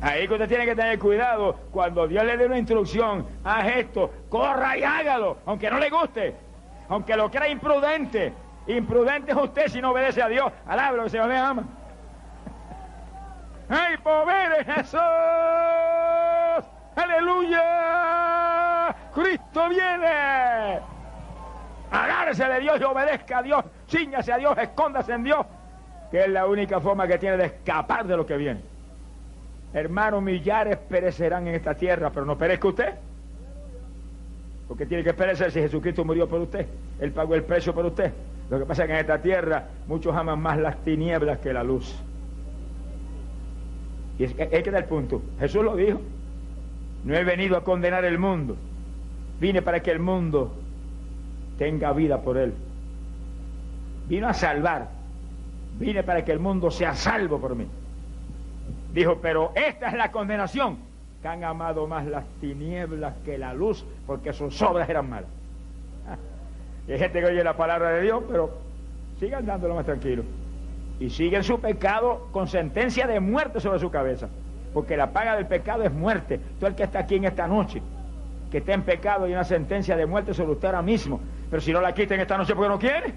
Ahí que usted tiene que tener cuidado. Cuando Dios le dé una instrucción, haz esto, corra y hágalo, aunque no le guste, aunque lo crea imprudente, Imprudente es usted si no obedece a Dios. Que el Señor le ama. ¡Ay, pobre Jesús! ¡Aleluya! ¡Cristo viene! Agárrese de Dios y obedezca a Dios. Cíñase a Dios, escóndase en Dios. Que es la única forma que tiene de escapar de lo que viene. Hermanos, millares perecerán en esta tierra, pero no perezca usted. Porque tiene que perecer si Jesucristo murió por usted. Él pagó el precio por usted. Lo que pasa es que en esta tierra muchos aman más las tinieblas que la luz. Y es, que da el punto. Jesús lo dijo. No he venido a condenar el mundo. Vine para que el mundo tenga vida por él. Vino a salvar. Vine para que el mundo sea salvo por mí. Dijo, pero esta es la condenación. Que han amado más las tinieblas que la luz porque sus obras eran malas. Y hay gente que oye la palabra de Dios, pero sigan dándolo más tranquilo. Y siguen su pecado con sentencia de muerte sobre su cabeza. Porque la paga del pecado es muerte. Todo el que está aquí en esta noche, que está en pecado, y una sentencia de muerte sobre usted ahora mismo. Pero si no la quita en esta noche porque no quiere.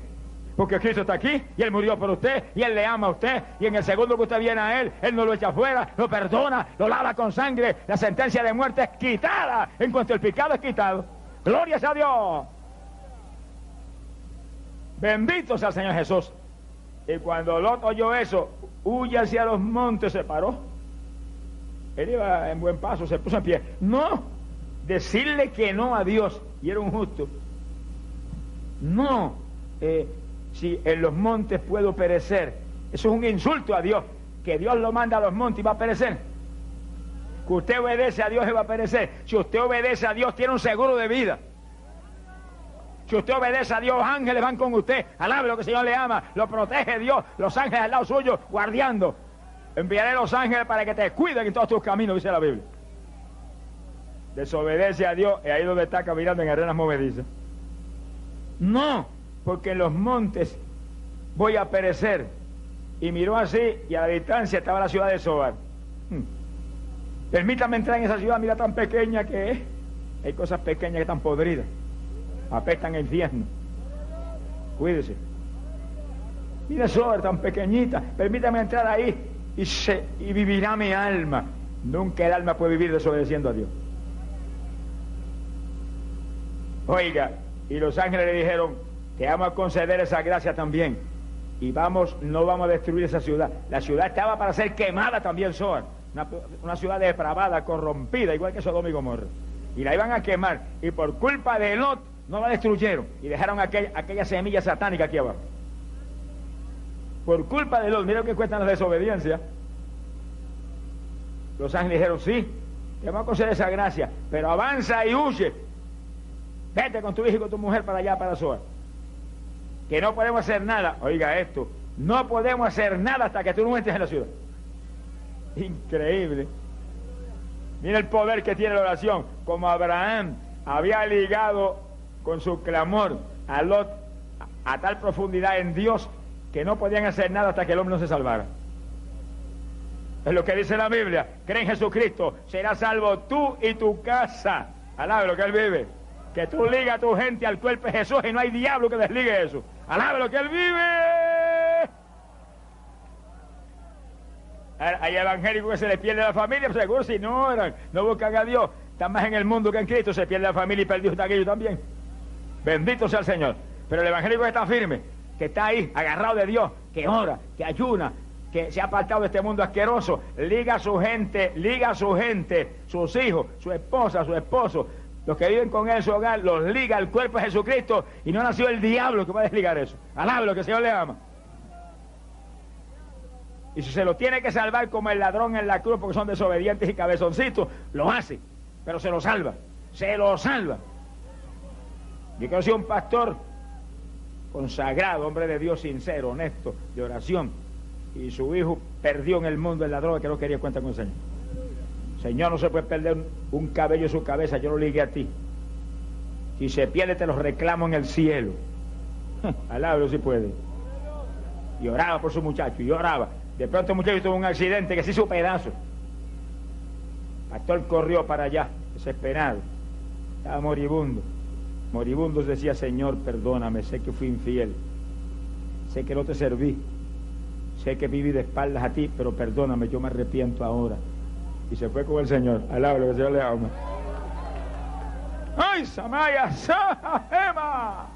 Porque Cristo está aquí y Él murió por usted y Él le ama a usted. Y en el segundo que usted viene a Él, Él no lo echa afuera, lo perdona, lo lava con sangre. La sentencia de muerte es quitada en cuanto el pecado es quitado. Gloria a Dios. Bendito sea el Señor Jesús. Y cuando Lot oyó eso, huye hacia los montes, se paró. Él iba en buen paso, se puso en pie. No, decirle que no a Dios, y era un justo. No, eh, si en los montes puedo perecer, eso es un insulto a Dios, que Dios lo manda a los montes y va a perecer. Que usted obedece a Dios y va a perecer. Si usted obedece a Dios, tiene un seguro de vida. Si usted obedece a Dios, ángeles van con usted. Alabe lo que el Señor le ama. Lo protege Dios. Los ángeles al lado suyo, guardiando. enviaré los ángeles para que te cuiden en todos tus caminos, dice la Biblia. Desobedece a Dios y ahí donde está caminando en arenas movedizas. No, porque en los montes voy a perecer. Y miró así y a la distancia estaba la ciudad de Sobar. Hmm. Permítame entrar en esa ciudad, mira tan pequeña que es. Hay cosas pequeñas que están podridas. Apestan el infierno. Cuídese. Mira Sobar tan pequeñita. Permítame entrar ahí y, se, y vivirá mi alma. Nunca el alma puede vivir desobedeciendo a Dios. Oiga, y los ángeles le dijeron, te vamos a conceder esa gracia también. Y vamos, no vamos a destruir esa ciudad. La ciudad estaba para ser quemada también, Soar. Una, ciudad depravada, corrompida, igual que Sodoma y Gomorra. Y la iban a quemar. Y por culpa de Lot, no la destruyeron. Y dejaron aquella, semilla satánica aquí abajo. Por culpa de Lot, mira lo que cuesta la desobediencia. Los ángeles dijeron, sí, te vamos a conceder esa gracia, pero avanza y huye Vete con tu hijo y con tu mujer para allá, para Zoar. Que no podemos hacer nada. Oiga esto. No podemos hacer nada hasta que tú no entres en la ciudad. Increíble. Mira el poder que tiene la oración. Como Abraham había ligado con su clamor a tal profundidad en Dios que no podían hacer nada hasta que el hombre no se salvara. Es lo que dice la Biblia. Cree en Jesucristo. Serás salvo tú y tu casa. Alabe lo que él vive que tú ligas a tu gente al cuerpo de Jesús y no hay diablo que desligue eso. Alabe lo que Él vive. Hay evangélicos que se les pierde la familia, seguro si no eran, no buscan a Dios, están más en el mundo que en Cristo, se pierde la familia y perdió está aquello también. Bendito sea el Señor. Pero el evangélico está firme, que está ahí, agarrado de Dios, que ora, que ayuna, que se ha apartado de este mundo asqueroso, liga a su gente, liga a su gente, sus hijos, su esposa, su esposo, los que viven con él en su hogar, los liga al cuerpo de Jesucristo y no nació el diablo que va a desligar eso. Alabe lo que el Señor le ama. Y si se lo tiene que salvar como el ladrón en la cruz porque son desobedientes y cabezoncitos, lo hace, pero se lo salva, se lo salva. Yo conocí a un pastor consagrado, hombre de Dios sincero, honesto, de oración, y su hijo perdió en el mundo en la droga que no quería cuenta con el Señor. Señor, no se puede perder un, cabello en su cabeza, yo lo ligué a ti. Si se pierde, te lo reclamo en el cielo. Alabro si puede. Y oraba por su muchacho, y oraba. De pronto el muchacho tuvo un accidente que se hizo pedazo. Pastor corrió para allá, desesperado. Estaba moribundo. Moribundo decía, Señor, perdóname, sé que fui infiel. Sé que no te serví. Sé que viví de espaldas a ti, pero perdóname, yo me arrepiento ahora y se fue con el Señor. Alabro que el Señor le ama. ¡Ay, Samaya! ¡Sahema!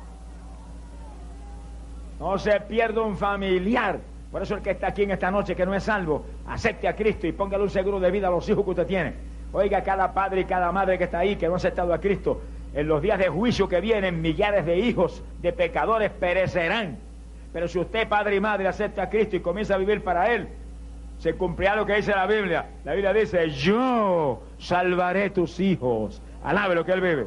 No se pierda un familiar. Por eso el que está aquí en esta noche que no es salvo, acepte a Cristo y póngale un seguro de vida a los hijos que usted tiene. Oiga, cada padre y cada madre que está ahí que no ha aceptado a Cristo, en los días de juicio que vienen, millares de hijos de pecadores perecerán. Pero si usted, padre y madre, acepta a Cristo y comienza a vivir para Él, se cumplirá lo que dice la Biblia. La Biblia dice, yo salvaré tus hijos. Alabe lo que él vive.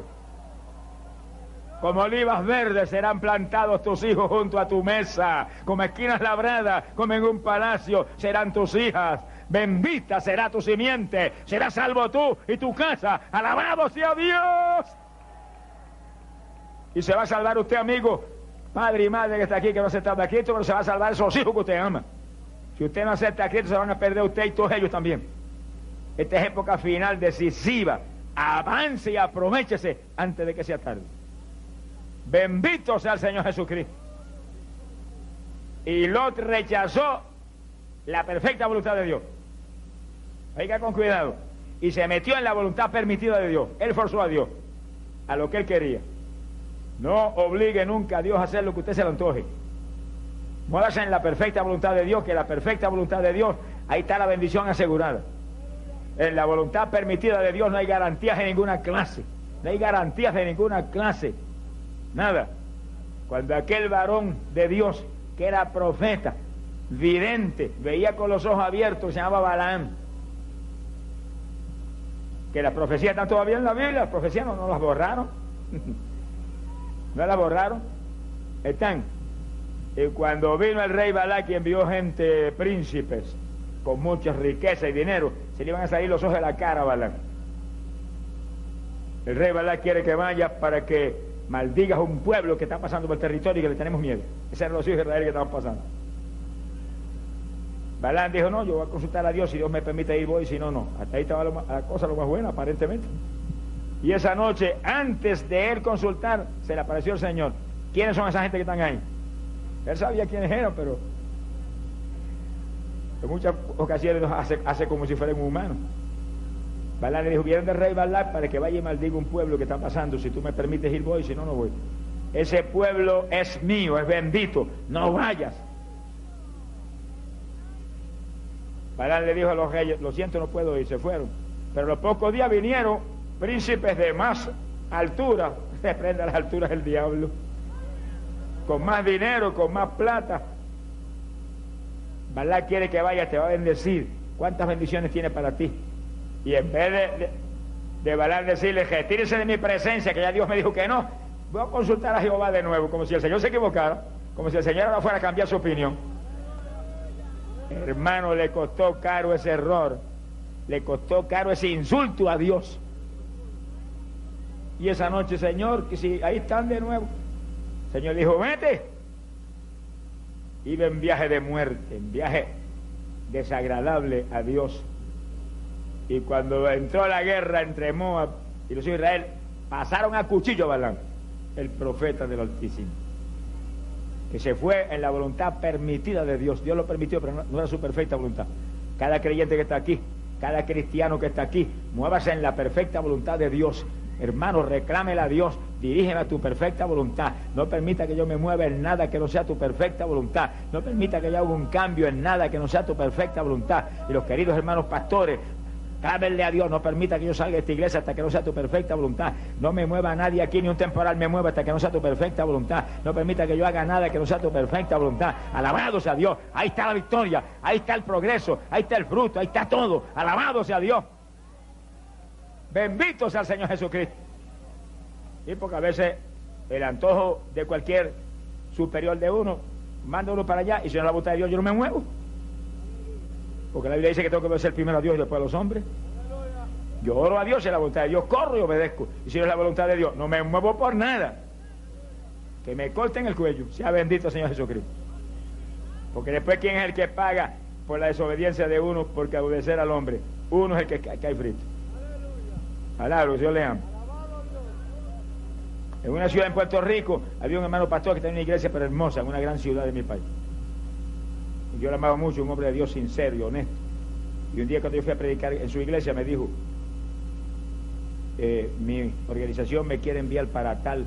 Como olivas verdes serán plantados tus hijos junto a tu mesa. Como esquinas labradas, como en un palacio, serán tus hijas. Bendita será tu simiente. Será salvo tú y tu casa. Alabado sea Dios. Y se va a salvar usted, amigo, padre y madre que está aquí, que no se está aquí, pero se va a salvar esos hijos que usted ama. Si usted no acepta a Cristo, se van a perder usted y todos ellos también. Esta es época final decisiva. Avance y aprovechese antes de que sea tarde. Bendito sea el Señor Jesucristo. Y Lot rechazó la perfecta voluntad de Dios. Oiga con cuidado. Y se metió en la voluntad permitida de Dios. Él forzó a Dios a lo que él quería. No obligue nunca a Dios a hacer lo que usted se le antoje. Muévase en la perfecta voluntad de Dios, que la perfecta voluntad de Dios, ahí está la bendición asegurada. En la voluntad permitida de Dios no hay garantías de ninguna clase. No hay garantías de ninguna clase. Nada. Cuando aquel varón de Dios, que era profeta, vidente, veía con los ojos abiertos, se llamaba Balaam. Que las profecías están todavía en la Biblia, las profecías no, no las borraron. no las borraron. Están y cuando vino el rey Balak y envió gente, príncipes, con mucha riqueza y dinero, se le iban a salir los ojos de la cara a Balán. El rey Balán quiere que vaya para que maldigas un pueblo que está pasando por el territorio y que le tenemos miedo. Ese eran los hijos de Israel que estaban pasando. Balán dijo, no, yo voy a consultar a Dios, si Dios me permite ir, voy, si no, no. Hasta ahí estaba la cosa lo más buena, aparentemente. Y esa noche, antes de él consultar, se le apareció el Señor. ¿Quiénes son esa gente que están ahí? Él sabía quiénes eran, pero en muchas ocasiones hace, hace como si fueran humanos. Balán le dijo, vienen del rey Balán para que vaya y maldiga un pueblo que está pasando. Si tú me permites ir, voy, si no, no voy. Ese pueblo es mío, es bendito, no vayas. Balán le dijo a los reyes, lo siento, no puedo ir, se fueron. Pero los pocos días vinieron príncipes de más altura, se prende a las alturas del diablo, con más dinero, con más plata. Balán quiere que vaya, te va a bendecir. ¿Cuántas bendiciones tiene para ti? Y en vez de, de, Balán decirle, retírese de mi presencia, que ya Dios me dijo que no, voy a consultar a Jehová de nuevo, como si el Señor se equivocara, como si el Señor no fuera a cambiar su opinión. Hermano, le costó caro ese error, le costó caro ese insulto a Dios. Y esa noche, Señor, que si ahí están de nuevo, Señor dijo, vete. Iba en viaje de muerte, en viaje desagradable a Dios. Y cuando entró la guerra entre Moab y los hijos de Israel, pasaron a cuchillo Balán, el profeta del Altísimo que se fue en la voluntad permitida de Dios. Dios lo permitió, pero no, era su perfecta voluntad. Cada creyente que está aquí, cada cristiano que está aquí, muévase en la perfecta voluntad de Dios. Hermano, reclámela a Dios, dirígeme a tu perfecta voluntad. No permita que yo me mueva en nada que no sea tu perfecta voluntad. No permita que yo haga un cambio en nada que no sea tu perfecta voluntad. Y los queridos hermanos pastores, Cábenle a Dios, no permita que yo salga de esta iglesia hasta que no sea tu perfecta voluntad. No me mueva nadie aquí, ni un temporal me mueva hasta que no sea tu perfecta voluntad. No permita que yo haga nada que no sea tu perfecta voluntad. Alabado sea Dios. Ahí está la victoria, ahí está el progreso, ahí está el fruto, ahí está todo. Alabado sea Dios. Bendito sea el Señor Jesucristo. Y porque a veces el antojo de cualquier superior de uno manda uno para allá y si no es la voluntad de Dios yo no me muevo. Porque la Biblia dice que tengo que obedecer primero a Dios y después a los hombres. Yo oro a Dios y la voluntad de Dios corro y obedezco. Y si no es la voluntad de Dios, no me muevo por nada. Que me corten el cuello. Sea bendito Señor Jesucristo. Porque después, ¿quién es el que paga por la desobediencia de uno porque obedecer al hombre? Uno es el que cae frito. Alabro, Dios le ama. En una ciudad en Puerto Rico había un hermano pastor que tenía una iglesia pero hermosa, en una gran ciudad de mi país yo lo amaba mucho, un hombre de Dios sincero y honesto. Y un día cuando yo fui a predicar en su iglesia me dijo, eh, mi organización me quiere enviar para tal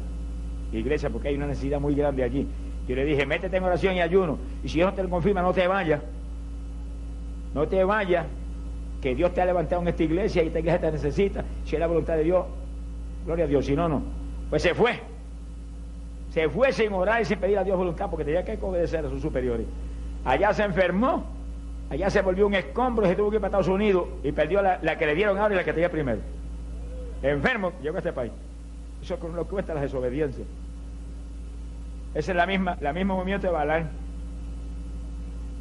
iglesia porque hay una necesidad muy grande allí. Yo le dije, métete en oración y ayuno. Y si Dios no te lo confirma, no te vayas. No te vayas, que Dios te ha levantado en esta iglesia y esta iglesia te necesita. Si es la voluntad de Dios, gloria a Dios. Si no, no. Pues se fue. Se fue sin orar y sin pedir a Dios voluntad porque tenía que obedecer a sus superiores. Allá se enfermó, allá se volvió un escombro y se tuvo que ir para Estados Unidos y perdió la, que le dieron ahora y la que tenía primero. Enfermo, llegó a este país. Eso es lo que cuesta la desobediencia. Esa es la misma, la misma movimiento de Balán.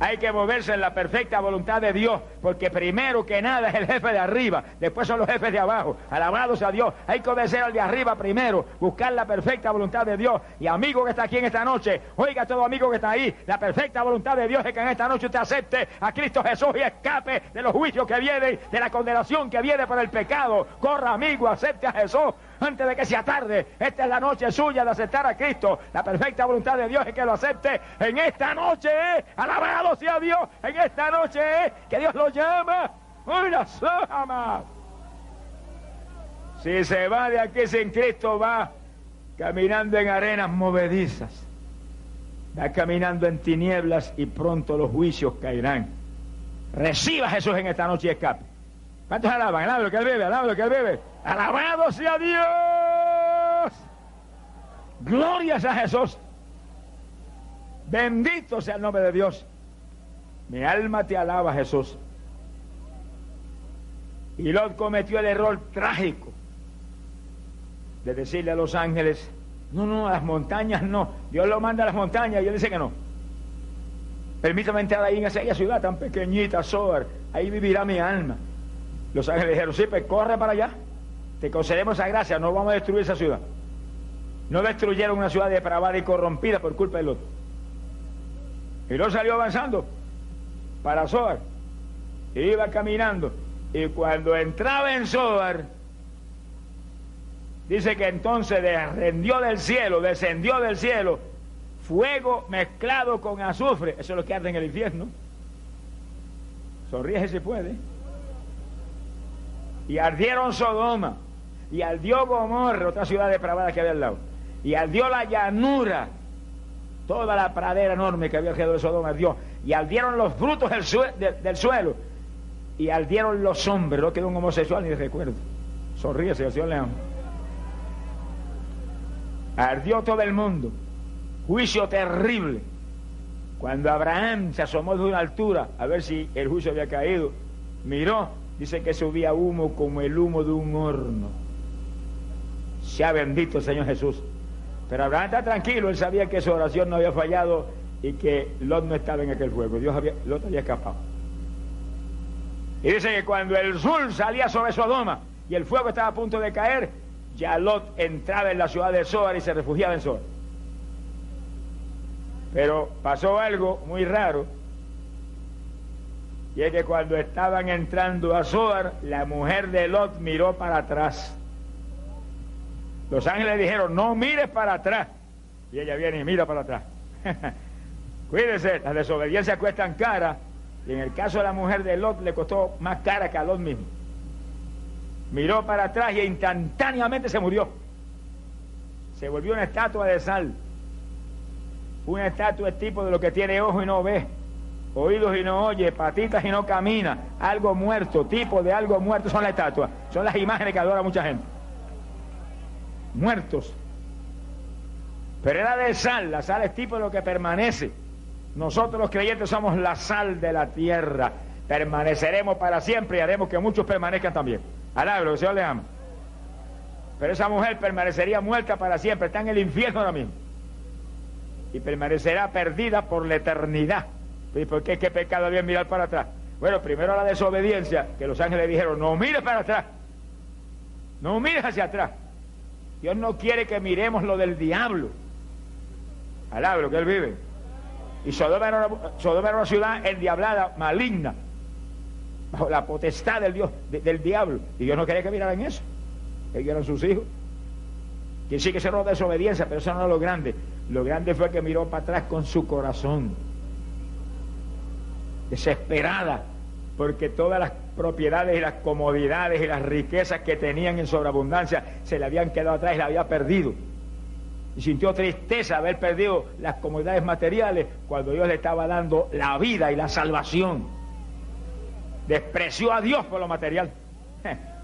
Hay que moverse en la perfecta voluntad de Dios, porque primero que nada es el jefe de arriba, después son los jefes de abajo. Alabados a Dios. Hay que obedecer al de arriba primero, buscar la perfecta voluntad de Dios. Y amigo que está aquí en esta noche, oiga todo amigo que está ahí, la perfecta voluntad de Dios es que en esta noche usted acepte a Cristo Jesús y escape de los juicios que vienen, de la condenación que viene por el pecado. Corra amigo, acepte a Jesús antes de que sea tarde. Esta es la noche suya de aceptar a Cristo. La perfecta voluntad de Dios es que lo acepte en esta noche. Alabado sea Dios. En esta noche que Dios lo llama. Una sola Si se va de aquí sin Cristo, va caminando en arenas movedizas. Va caminando en tinieblas y pronto los juicios caerán. Reciba a Jesús en esta noche y escape. ¿Cuántos alaban? Alaba lo que él bebe, alaba lo que él bebe. Alabado sea Dios. Glorias a Jesús. Bendito sea el nombre de Dios. Mi alma te alaba, Jesús. Y Lot cometió el error trágico de decirle a los ángeles, no, no, a las montañas no. Dios lo manda a las montañas y él dice que no. Permítame entrar ahí en esa ciudad tan pequeñita, Zoar. Ahí vivirá mi alma. Los ángeles dijeron, sí, pues corre para allá. Te concedemos esa gracia, no vamos a destruir esa ciudad. No destruyeron una ciudad depravada y corrompida por culpa del otro. Y luego salió avanzando para Zoar. Iba caminando. Y cuando entraba en Zoar, dice que entonces descendió del cielo, descendió del cielo, fuego mezclado con azufre. Eso es lo que arde en el infierno. Sonríe si puede. Y ardieron Sodoma. Y ardió Gomorra, otra ciudad depravada que había al lado. Y ardió la llanura. Toda la pradera enorme que había alrededor de Sodoma ardió. Y ardieron los frutos del, suelo y ardieron los hombres, no quedó un homosexual ni recuerdo. Sonríe, señor León. Ardió todo el mundo. Juicio terrible. Cuando Abraham se asomó de una altura a ver si el juicio había caído, miró, dice que subía humo como el humo de un horno. Sea bendito el Señor Jesús. Pero Abraham está tranquilo, él sabía que su oración no había fallado y que Lot no estaba en aquel fuego. Dios había, Lot había escapado. Y dice que cuando el sol salía sobre Sodoma y el fuego estaba a punto de caer, ya Lot entraba en la ciudad de Zoar y se refugiaba en Zoar. Pero pasó algo muy raro, y es que cuando estaban entrando a Zoar, la mujer de Lot miró para atrás. Los ángeles dijeron, no mires para atrás. Y ella viene y mira para atrás. Cuídese, las desobediencias cuestan cara y en el caso de la mujer de Lot le costó más cara que a Lot mismo. Miró para atrás y instantáneamente se murió. Se volvió una estatua de sal. Una estatua es tipo de lo que tiene ojo y no ve, oídos y no oye, patitas y no camina, algo muerto, tipo de algo muerto son las estatuas. Son las imágenes que adora mucha gente. Muertos. Pero era de sal, la sal es tipo de lo que permanece. Nosotros los creyentes somos la sal de la tierra. Permaneceremos para siempre y haremos que muchos permanezcan también. Alabro, que Señor le ama. Pero esa mujer permanecería muerta para siempre, está en el infierno ahora mismo. Y permanecerá perdida por la eternidad. ¿Y por qué? ¿Qué pecado había mirar para atrás? Bueno, primero la desobediencia, que los ángeles dijeron, no mires para atrás. No mires hacia atrás. Dios no quiere que miremos lo del diablo. Alabro, que él vive. Y Sodoma era, una, ciudad endiablada, maligna, bajo la potestad del Dios, del diablo. Y Dios no quería que miraran eso. Ellos eran sus hijos. Que sí que se de desobediencia, pero eso no era lo grande. Lo grande fue que miró para atrás con su corazón. Desesperada, porque todas las propiedades y las comodidades y las riquezas que tenían en sobreabundancia se le habían quedado atrás y la había perdido y sintió tristeza haber perdido las comodidades materiales cuando Dios le estaba dando la vida y la salvación. Despreció a Dios por lo material.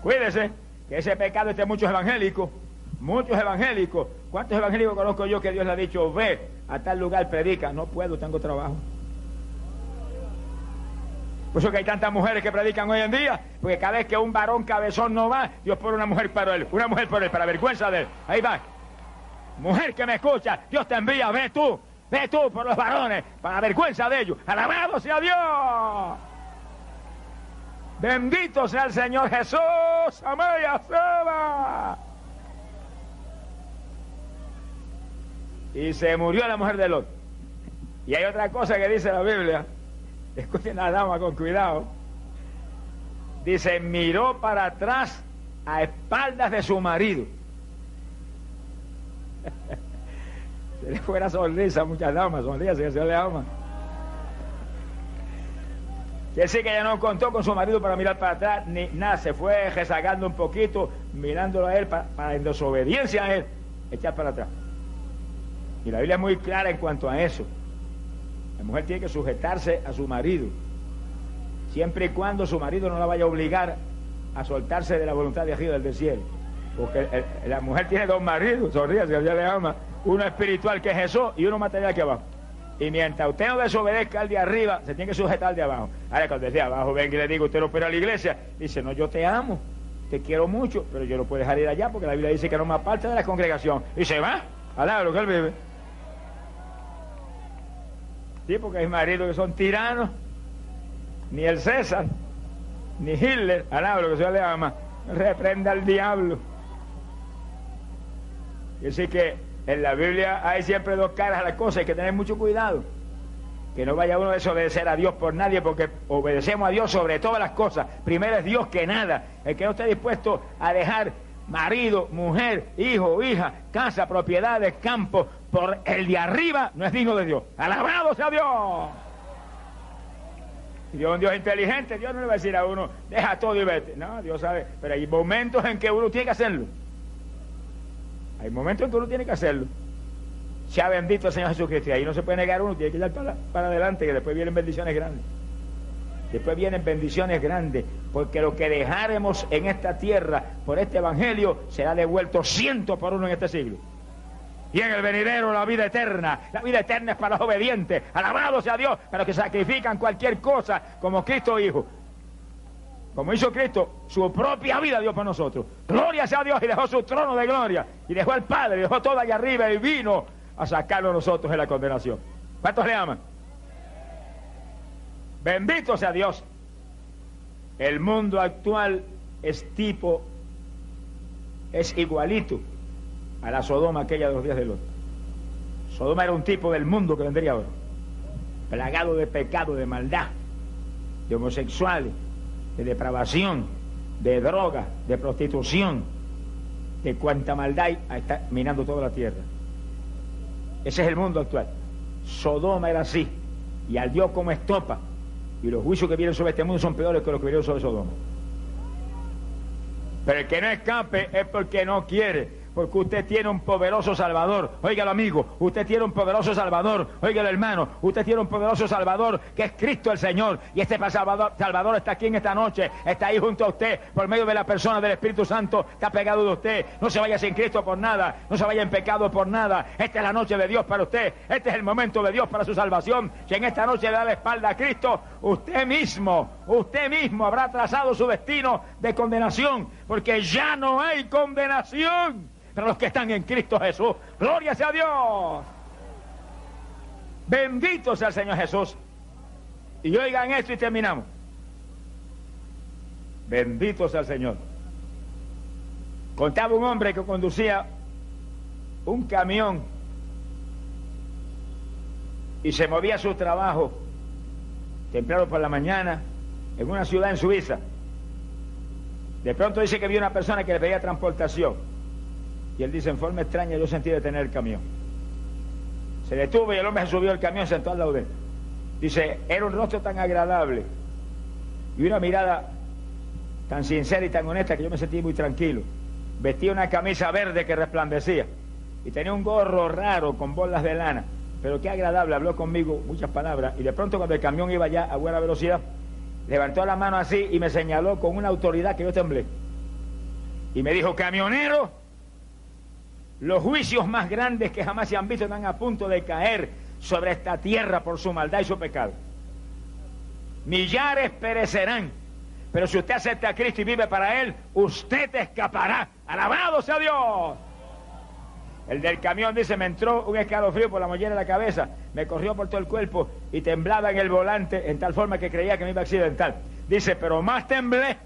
Cuídese que ese pecado esté muchos evangélicos, muchos evangélicos. ¿Cuántos evangélicos conozco yo que Dios le ha dicho, ve a tal lugar, predica? No puedo, tengo trabajo. Por eso que hay tantas mujeres que predican hoy en día, porque cada vez que un varón cabezón no va, Dios pone una mujer para él, una mujer para él, para vergüenza de él. Ahí va, Mujer que me escucha, Dios te envía, ve tú, ve tú por los varones, para vergüenza de ellos. Alabado sea Dios. Bendito sea el Señor Jesús. Amaya Seba. Y se murió la mujer de Lot. Y hay otra cosa que dice la Biblia. Escuchen la dama con cuidado. Dice, miró para atrás a espaldas de su marido. Se le fue la sonrisa a muchas damas, sonrisa que se le ama. Que sí que ella no contó con su marido para mirar para atrás, ni nada, se fue rezagando un poquito, mirándolo a él para, en desobediencia a él, echar para atrás. Y la Biblia es muy clara en cuanto a eso. La mujer tiene que sujetarse a su marido, siempre y cuando su marido no la vaya a obligar a soltarse de la voluntad de arriba del cielo. Porque la mujer tiene dos maridos, sonríe, si ella le ama. Uno espiritual que es Jesús y uno material que abajo. Y mientras usted no desobedezca al de arriba, se tiene que sujetar al de abajo. Ahora cuando decía abajo, ven y le digo, usted no puede a la iglesia. Dice, no, yo te amo, te quiero mucho, pero yo no puedo dejar ir allá porque la Biblia dice que no me parte de la congregación. Y se va, al lo que él vive. Sí, porque hay maridos que son tiranos. Ni el César, ni Hitler, alaba lo que se le ama, reprenda al diablo. Y así que en la Biblia hay siempre dos caras a las cosas, hay que tener mucho cuidado. Que no vaya uno a desobedecer a Dios por nadie, porque obedecemos a Dios sobre todas las cosas. Primero es Dios que nada. El que no esté dispuesto a dejar marido, mujer, hijo, hija, casa, propiedades, campo, por el de arriba, no es digno de Dios. Alabado sea Dios. Dios es un Dios inteligente, Dios no le va a decir a uno, deja todo y vete. No, Dios sabe, pero hay momentos en que uno tiene que hacerlo. Hay momentos en que uno tiene que hacerlo. Sea bendito el Señor Jesucristo. Y ahí no se puede negar uno, tiene que ir para, para adelante, que después vienen bendiciones grandes. Después vienen bendiciones grandes, porque lo que dejaremos en esta tierra por este evangelio será devuelto ciento por uno en este siglo. Y en el venidero la vida eterna. La vida eterna es para los obedientes. Alabado sea Dios, para los que sacrifican cualquier cosa como Cristo Hijo. Como hizo Cristo, su propia vida dio para nosotros. Gloria sea Dios y dejó su trono de gloria. Y dejó al Padre, dejó todo allá arriba y vino a sacarlo a nosotros de la condenación. ¿Cuántos le aman? Bendito sea Dios. El mundo actual es tipo, es igualito a la Sodoma aquella de los días de Lot. Sodoma era un tipo del mundo que vendría ahora, plagado de pecado, de maldad, de homosexuales, de depravación, de droga, de prostitución, de cuanta maldad hay, está minando toda la tierra. Ese es el mundo actual. Sodoma era así, y al Dios como estopa, y los juicios que vienen sobre este mundo son peores que los que vinieron sobre Sodoma. Pero el que no escape es porque no quiere porque usted tiene un poderoso Salvador. Óigalo, amigo, usted tiene un poderoso Salvador. Óigalo, hermano, usted tiene un poderoso Salvador que es Cristo el Señor. Y este Salvador, Salvador está aquí en esta noche, está ahí junto a usted, por medio de la persona del Espíritu Santo, está pegado de usted. No se vaya sin Cristo por nada, no se vaya en pecado por nada. Esta es la noche de Dios para usted, este es el momento de Dios para su salvación. Si en esta noche le da la espalda a Cristo, usted mismo, usted mismo habrá trazado su destino de condenación, porque ya no hay condenación para los que están en Cristo Jesús. Gloria sea a Dios. Bendito sea el Señor Jesús. Y oigan esto y terminamos. Bendito sea el Señor. Contaba un hombre que conducía un camión y se movía a su trabajo temprano por la mañana en una ciudad en Suiza. De pronto dice que vio una persona que le pedía transportación. Y él dice, en forma extraña yo sentí detener el camión. Se detuvo y el hombre se subió al camión sentó al lado de él. Dice, era un rostro tan agradable y una mirada tan sincera y tan honesta que yo me sentí muy tranquilo. Vestía una camisa verde que resplandecía y tenía un gorro raro con bolas de lana. Pero qué agradable, habló conmigo muchas palabras y de pronto cuando el camión iba ya a buena velocidad, levantó la mano así y me señaló con una autoridad que yo temblé. Y me dijo, camionero, los juicios más grandes que jamás se han visto están a punto de caer sobre esta tierra por su maldad y su pecado. Millares perecerán, pero si usted acepta a Cristo y vive para Él, usted escapará. Alabado sea Dios. El del camión dice, me entró un escalofrío por la mollera de la cabeza, me corrió por todo el cuerpo y temblaba en el volante en tal forma que creía que me iba a accidentar. Dice, pero más temblé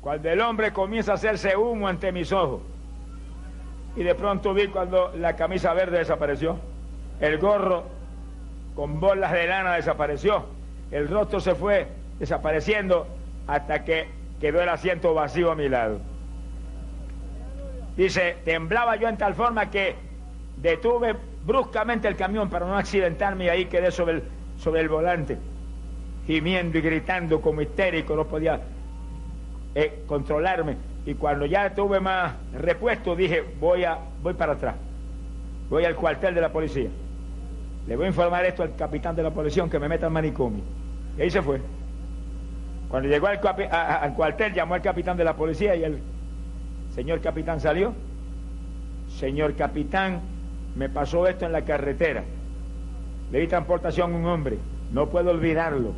cuando el hombre comienza a hacerse humo ante mis ojos y de pronto vi cuando la camisa verde desapareció, el gorro con bolas de lana desapareció, el rostro se fue desapareciendo hasta que quedó el asiento vacío a mi lado. Dice, temblaba yo en tal forma que detuve bruscamente el camión para no accidentarme y ahí quedé sobre el, sobre el volante, gimiendo y gritando como histérico, no podía eh, controlarme. Y cuando ya tuve más repuesto, dije, voy, a, voy para atrás. Voy al cuartel de la policía. Le voy a informar esto al capitán de la policía que me meta al manicomio. Y ahí se fue. Cuando llegó al, cuartel, llamó al capitán de la policía y el señor capitán salió. Señor capitán, me pasó esto en la carretera. Le di transportación a un hombre. No puedo olvidarlo.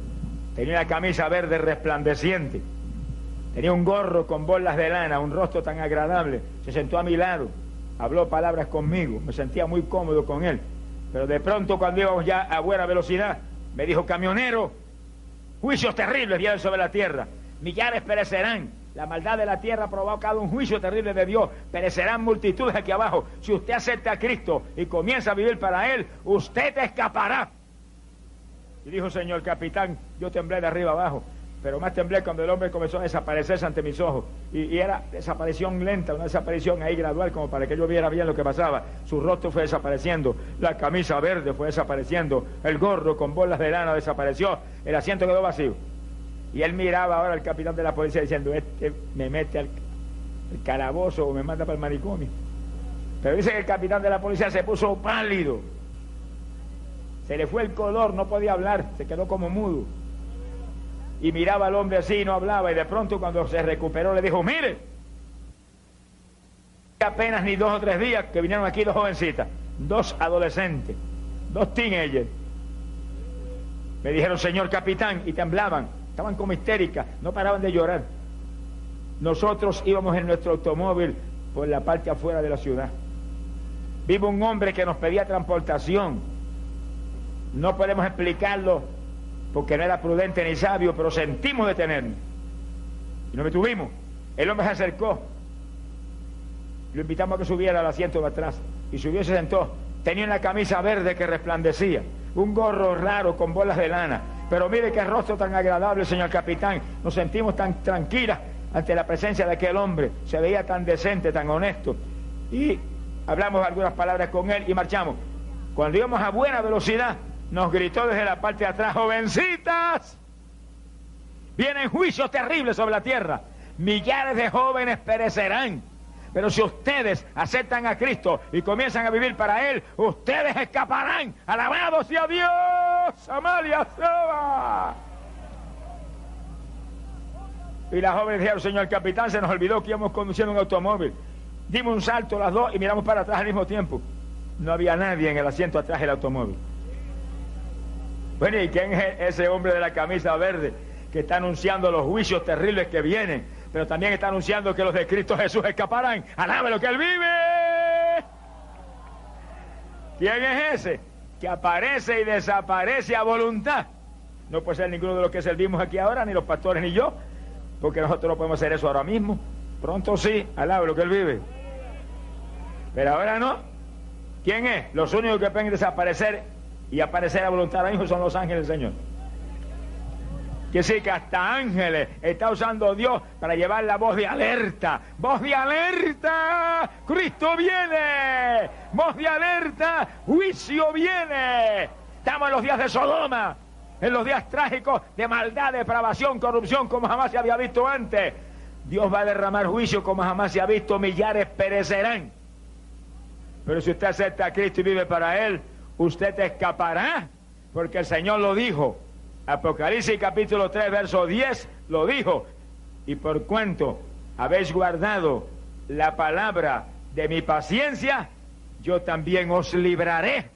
Tenía una camisa verde resplandeciente Tenía un gorro con bolas de lana, un rostro tan agradable. Se sentó a mi lado, habló palabras conmigo, me sentía muy cómodo con él. Pero de pronto cuando íbamos ya a buena velocidad, me dijo, camionero, juicios terribles vienen sobre la tierra, millares perecerán, la maldad de la tierra ha provocado un juicio terrible de Dios. Perecerán multitudes aquí abajo. Si usted acepta a Cristo y comienza a vivir para Él, usted escapará. Y dijo, señor capitán, yo temblé de arriba abajo. Pero más temblé cuando el hombre comenzó a desaparecerse ante mis ojos. Y, era desaparición lenta, una desaparición ahí gradual, como para que yo viera bien lo que pasaba. Su rostro fue desapareciendo, la camisa verde fue desapareciendo, el gorro con bolas de lana desapareció, el asiento quedó vacío. Y él miraba ahora al capitán de la policía diciendo, este me mete al, calabozo o me manda para el manicomio. Pero dice que el capitán de la policía se puso pálido. Se le fue el color, no podía hablar, se quedó como mudo. Y miraba al hombre así y no hablaba. Y de pronto cuando se recuperó le dijo, mire, apenas ni dos o tres días que vinieron aquí dos jovencitas, dos adolescentes, dos teenagers. Me dijeron, señor capitán, y temblaban estaban como histéricas, no paraban de llorar. Nosotros íbamos en nuestro automóvil por la parte afuera de la ciudad. Vivo un hombre que nos pedía transportación. No podemos explicarlo porque no era prudente ni sabio, pero sentimos detenernos. Y nos detuvimos. El hombre se acercó. Lo invitamos a que subiera al asiento de atrás. Y subió y se sentó. Tenía una camisa verde que resplandecía. Un gorro raro con bolas de lana pero mire qué rostro tan agradable, señor capitán. Nos sentimos tan tranquilas ante la presencia de aquel hombre. Se veía tan decente, tan honesto. Y hablamos algunas palabras con él y marchamos. Cuando íbamos a buena velocidad, nos gritó desde la parte de atrás, jovencitas, vienen juicios terribles sobre la tierra. Millares de jóvenes perecerán. Pero si ustedes aceptan a Cristo y comienzan a vivir para Él, ustedes escaparán. Alabado sea Dios. Amalia. Y la joven dijeron, señor capitán, se nos olvidó que íbamos conduciendo un automóvil. Dimos un salto las dos y miramos para atrás al mismo tiempo. No había nadie en el asiento atrás del automóvil. Bueno, ¿y quién es ese hombre de la camisa verde que está anunciando los juicios terribles que vienen? pero también está anunciando que los de Cristo Jesús escaparán. Alabe lo que Él vive. ¿Quién es ese? Que aparece y desaparece a voluntad. No puede ser ninguno de los que servimos aquí ahora, ni los pastores ni yo, porque nosotros no podemos hacer eso ahora mismo. Pronto sí, alabe lo que Él vive. Pero ahora no. ¿Quién es? Los únicos que pueden desaparecer y aparecer a voluntad ahora mismo son los ángeles del Señor. Que sí, que hasta ángeles está usando Dios para llevar la voz de alerta. Voz de alerta. Cristo viene. Voz de alerta. Juicio viene. Estamos en los días de Sodoma. En los días trágicos de maldad, depravación, corrupción como jamás se había visto antes. Dios va a derramar juicio como jamás se ha visto. Millares perecerán. Pero si usted acepta a Cristo y vive para Él, usted escapará. Porque el Señor lo dijo. Apocalipsis capítulo 3, verso 10 lo dijo. Y por cuanto habéis guardado la palabra de mi paciencia, yo también os libraré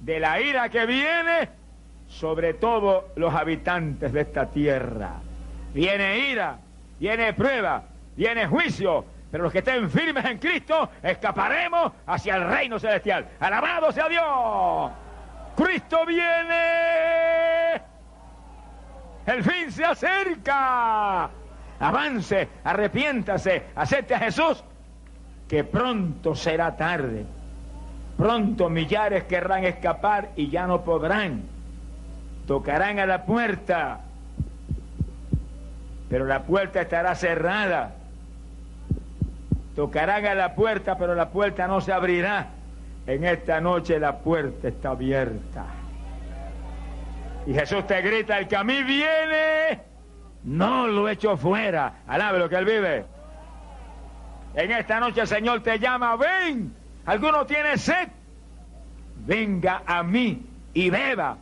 de la ira que viene sobre todos los habitantes de esta tierra. Viene ira, viene prueba, viene juicio, pero los que estén firmes en Cristo escaparemos hacia el reino celestial. Alabado sea Dios. Cristo viene. El fin se acerca. Avance, arrepiéntase, acepte a Jesús, que pronto será tarde. Pronto millares querrán escapar y ya no podrán. Tocarán a la puerta, pero la puerta estará cerrada. Tocarán a la puerta, pero la puerta no se abrirá. En esta noche la puerta está abierta. Y Jesús te grita, el que a mí viene, no lo echo fuera. Alabe lo que él vive. En esta noche el Señor te llama, ven. ¿Alguno tiene sed? Venga a mí y beba.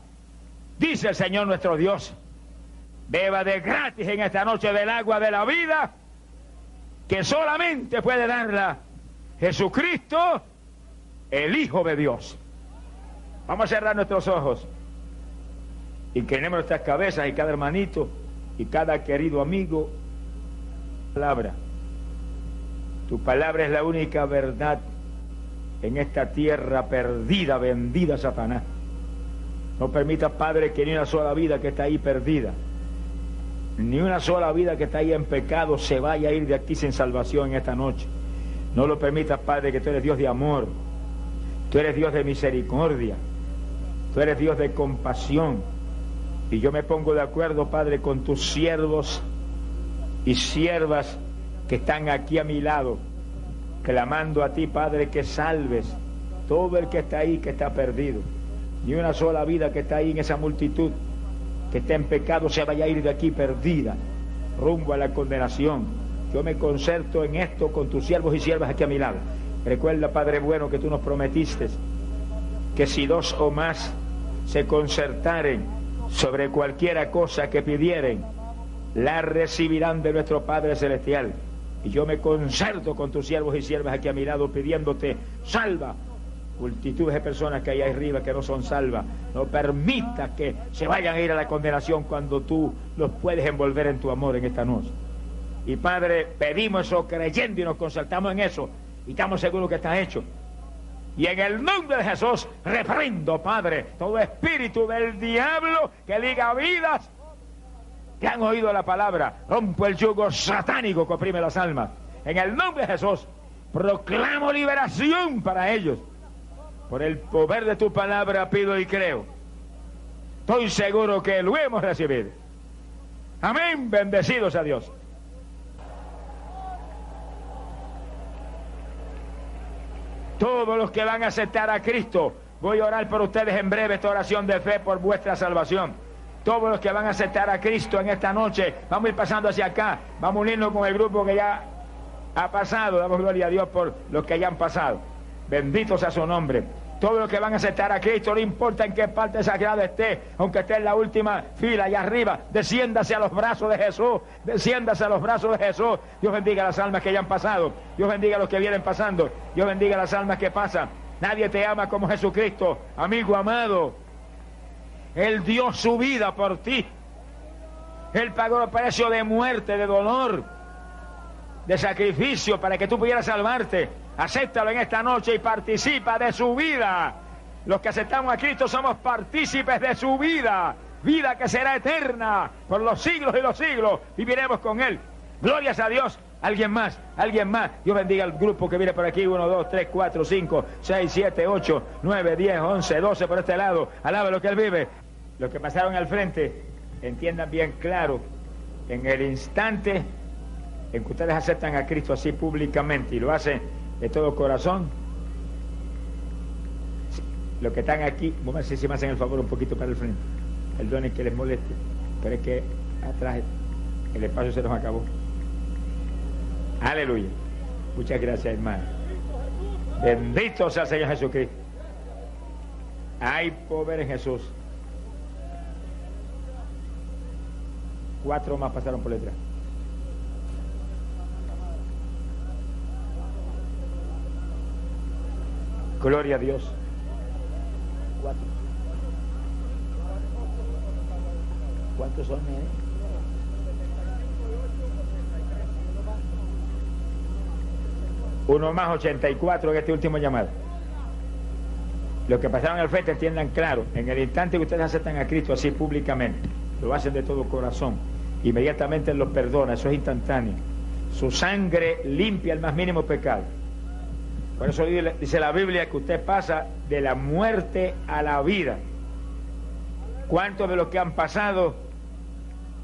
Dice el Señor nuestro Dios. Beba de gratis en esta noche del agua de la vida que solamente puede darla Jesucristo, el Hijo de Dios. Vamos a cerrar nuestros ojos. Inclinemos nuestras cabezas y cada hermanito y cada querido amigo, palabra. Tu palabra es la única verdad en esta tierra perdida, vendida Satanás. No permita, Padre, que ni una sola vida que está ahí perdida, ni una sola vida que está ahí en pecado se vaya a ir de aquí sin salvación en esta noche. No lo permitas, Padre, que tú eres Dios de amor, tú eres Dios de misericordia, tú eres Dios de compasión. Y yo me pongo de acuerdo, Padre, con tus siervos y siervas que están aquí a mi lado clamando a ti, Padre, que salves todo el que está ahí, que está perdido. Ni una sola vida que está ahí en esa multitud, que está en pecado, se vaya a ir de aquí perdida, rumbo a la condenación. Yo me concerto en esto con tus siervos y siervas aquí a mi lado. Recuerda, Padre bueno, que tú nos prometiste que si dos o más se concertaren sobre cualquiera cosa que pidieren, la recibirán de nuestro Padre Celestial. Y yo me concerto con tus siervos y siervas aquí a mi lado pidiéndote, salva multitudes de personas que hay arriba que no son salvas. No permitas que se vayan a ir a la condenación cuando tú los puedes envolver en tu amor en esta noche. Y Padre, pedimos eso creyendo y nos concertamos en eso. Y estamos seguros que está hecho. Y en el nombre de Jesús reprendo, Padre, todo espíritu del diablo que liga vidas que han oído la palabra, rompo el yugo satánico que oprime las almas. En el nombre de Jesús, proclamo liberación para ellos. Por el poder de tu palabra pido y creo. Estoy seguro que lo hemos recibido. Amén, bendecidos a Dios. Todos los que van a aceptar a Cristo, voy a orar por ustedes en breve esta oración de fe por vuestra salvación todos los que van a aceptar a Cristo en esta noche, vamos a ir pasando hacia acá, vamos a unirnos con el grupo que ya ha pasado, damos gloria a Dios por los que ya han pasado. Benditos a su nombre. Todos los que van a aceptar a Cristo, no importa en qué parte sagrada esté, aunque esté en la última fila allá arriba, desciéndase a los brazos de Jesús, desciéndase a los brazos de Jesús. Dios bendiga las almas que ya han pasado, Dios bendiga a los que vienen pasando, Dios bendiga las almas que pasan. Nadie te ama como Jesucristo, amigo amado. Él dio su vida por ti. Él pagó el precio de muerte, de dolor, de sacrificio para que tú pudieras salvarte. Acéptalo en esta noche y participa de su vida. Los que aceptamos a Cristo somos partícipes de su vida. Vida que será eterna por los siglos y los siglos. Viviremos con Él. Glorias a Dios. Alguien más, alguien más. Dios bendiga al grupo que viene por aquí. 1, 2, 3, 4, 5, 6, 7, 8, 9, 10, 11, 12 por este lado. Alaba lo que Él vive. Los que pasaron al frente, entiendan bien claro, en el instante en que ustedes aceptan a Cristo así públicamente y lo hacen de todo corazón, los que están aquí, vamos a ver si me hacen el favor un poquito para el frente. Perdonen que les moleste, pero es que atrás el espacio se nos acabó. Aleluya. Muchas gracias, hermano. Bendito sea el Señor Jesucristo. Hay poder en Jesús. Cuatro más pasaron por detrás. Gloria a Dios. ¿Cuántos son? Eh? Uno más 84 en este último llamado. Los que pasaron al frente entiendan claro, en el instante que ustedes aceptan a Cristo así públicamente, lo hacen de todo corazón inmediatamente los perdona, eso es instantáneo. Su sangre limpia el más mínimo pecado. Por eso dice la Biblia que usted pasa de la muerte a la vida. ¿Cuántos de los que han pasado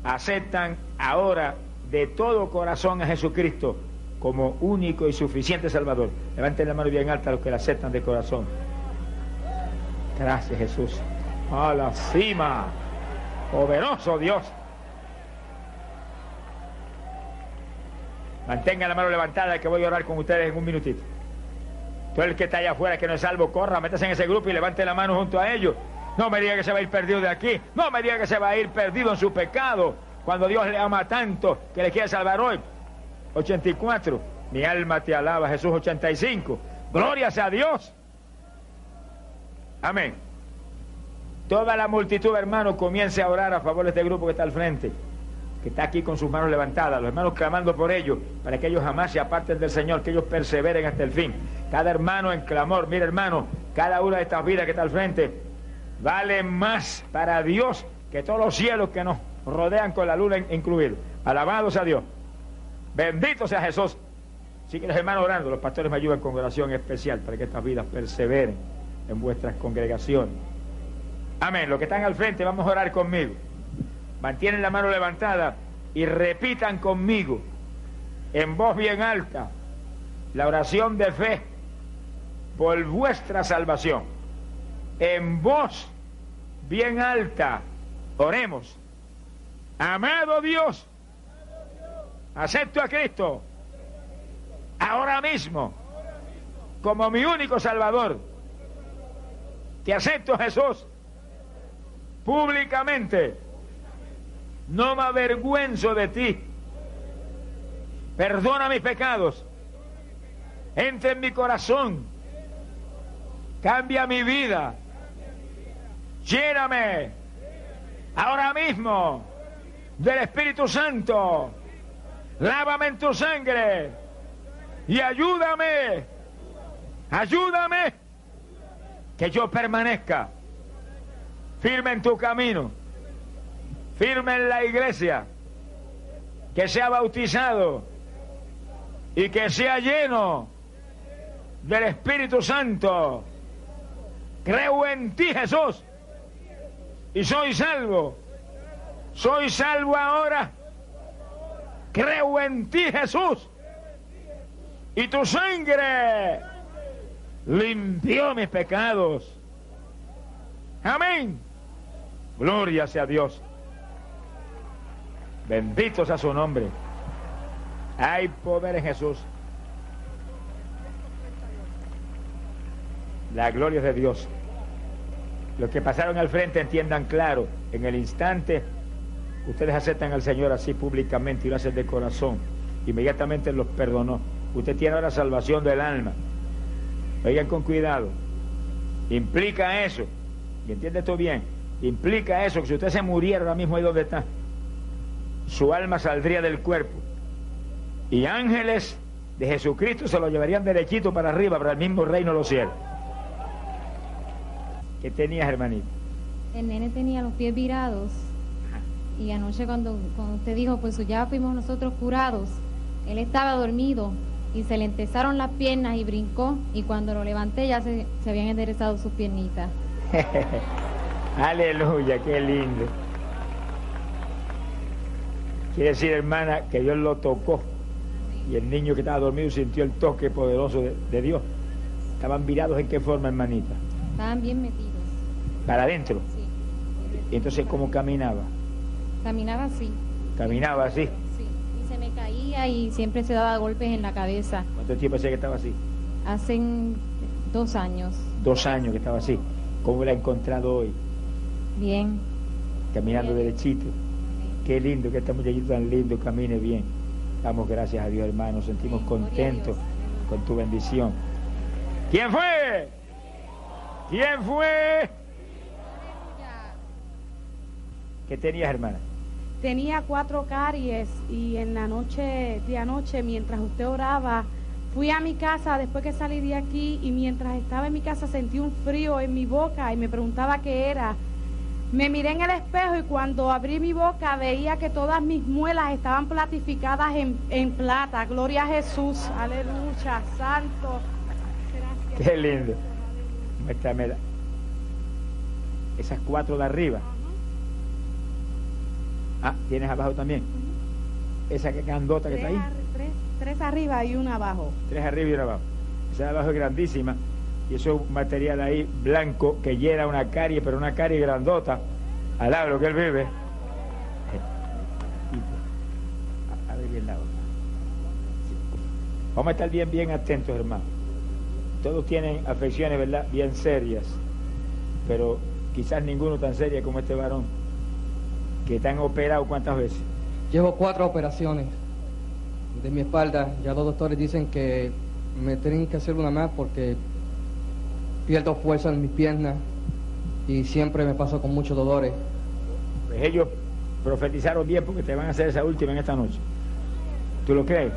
aceptan ahora de todo corazón a Jesucristo como único y suficiente Salvador? Levanten la mano bien alta a los que la aceptan de corazón. Gracias Jesús. A la cima. Poderoso Dios. Mantenga la mano levantada que voy a orar con ustedes en un minutito. Todo el que está allá afuera que no es salvo, corra, métase en ese grupo y levante la mano junto a ellos. No me diga que se va a ir perdido de aquí. No me diga que se va a ir perdido en su pecado. Cuando Dios le ama tanto que le quiere salvar hoy. 84. Mi alma te alaba, Jesús 85. Glorias a Dios. Amén. Toda la multitud, hermano, comience a orar a favor de este grupo que está al frente. Que está aquí con sus manos levantadas, los hermanos clamando por ellos, para que ellos jamás se aparten del Señor, que ellos perseveren hasta el fin. Cada hermano en clamor, mira hermano, cada una de estas vidas que está al frente, vale más para Dios que todos los cielos que nos rodean con la luna incluido. Alabados a Dios. Bendito sea Jesús. Así que los hermanos orando, los pastores me ayudan con oración especial para que estas vidas perseveren en vuestras congregaciones. Amén. Los que están al frente, vamos a orar conmigo. Mantienen la mano levantada y repitan conmigo en voz bien alta la oración de fe por vuestra salvación. En voz bien alta, oremos. Amado Dios, acepto a Cristo ahora mismo como mi único Salvador. Te acepto Jesús públicamente no me avergüenzo de ti. Perdona mis pecados. Entra en mi corazón. Cambia mi vida. Lléname ahora mismo del Espíritu Santo. Lávame en tu sangre y ayúdame. Ayúdame que yo permanezca firme en tu camino firme en la iglesia, que sea bautizado y que sea lleno del Espíritu Santo. Creo en ti, Jesús, y soy salvo. Soy salvo ahora. Creo en ti, Jesús. Y tu sangre limpió mis pecados. Amén. Gloria sea Dios. Bendito sea su nombre. Hay poder en Jesús. La gloria de Dios. Los que pasaron al frente entiendan claro, en el instante ustedes aceptan al Señor así públicamente y lo hacen de corazón. Inmediatamente los perdonó. Usted tiene ahora salvación del alma. Oigan con cuidado. Implica eso, y entiende esto bien, implica eso, que si usted se muriera ahora mismo ahí donde está, su alma saldría del cuerpo. Y ángeles de Jesucristo se lo llevarían derechito para arriba, para el mismo reino de los cielos. ¿Qué tenías, hermanito? El nene tenía los pies virados. Y anoche cuando, usted dijo, pues ya fuimos nosotros curados, él estaba dormido y se le empezaron las piernas y brincó y cuando lo levanté ya se, se habían enderezado sus piernitas. Aleluya, qué lindo. Quiere decir, hermana, que Dios lo tocó. Y el niño que estaba dormido sintió el toque poderoso de, Dios. ¿Estaban virados en qué forma, hermanita? Estaban bien metidos. ¿Para adentro? Sí. ¿Y entonces cómo caminaba? Caminaba así. ¿Caminaba así? Sí. Y se me caía y siempre se daba golpes en la cabeza. ¿Cuánto tiempo hacía que estaba así? Hace dos años. Dos años que estaba así. ¿Cómo la ha encontrado hoy? Bien. Caminando derechito. Qué lindo que este muchachito tan lindo camine bien. Damos gracias a Dios, hermano. Nos sentimos contentos con tu bendición. ¿Quién fue? ¿Quién fue? ¿Qué tenías, hermana? Tenía cuatro caries y en la noche de anoche, mientras usted oraba, fui a mi casa después que salí de aquí y mientras estaba en mi casa sentí un frío en mi boca y me preguntaba qué era me miré en el espejo y cuando abrí mi boca veía que todas mis muelas estaban platificadas en, plata. Gloria a Jesús. Aleluya. Santo. Gracias. Qué lindo. Muéstramela. Esas cuatro de arriba. Ah, ¿tienes abajo también? Esa que candota que está ahí. Tres, tres arriba y una abajo. Tres arriba y una abajo. Esa de abajo es grandísima y eso es un material ahí blanco que llena una carie, pero una carie grandota, al lado que él vive. A ver bien la Vamos a estar bien, bien atentos, hermano. Todos tienen afecciones, ¿verdad? Bien serias, pero quizás ninguno tan seria como este varón, que te han operado cuántas veces. Llevo cuatro operaciones de mi espalda. Ya los doctores dicen que me tienen que hacer una más porque pierdo fuerza en mis piernas y siempre me paso con muchos dolores. Pues ellos profetizaron bien porque te van a hacer esa última en esta noche. ¿Tú lo crees?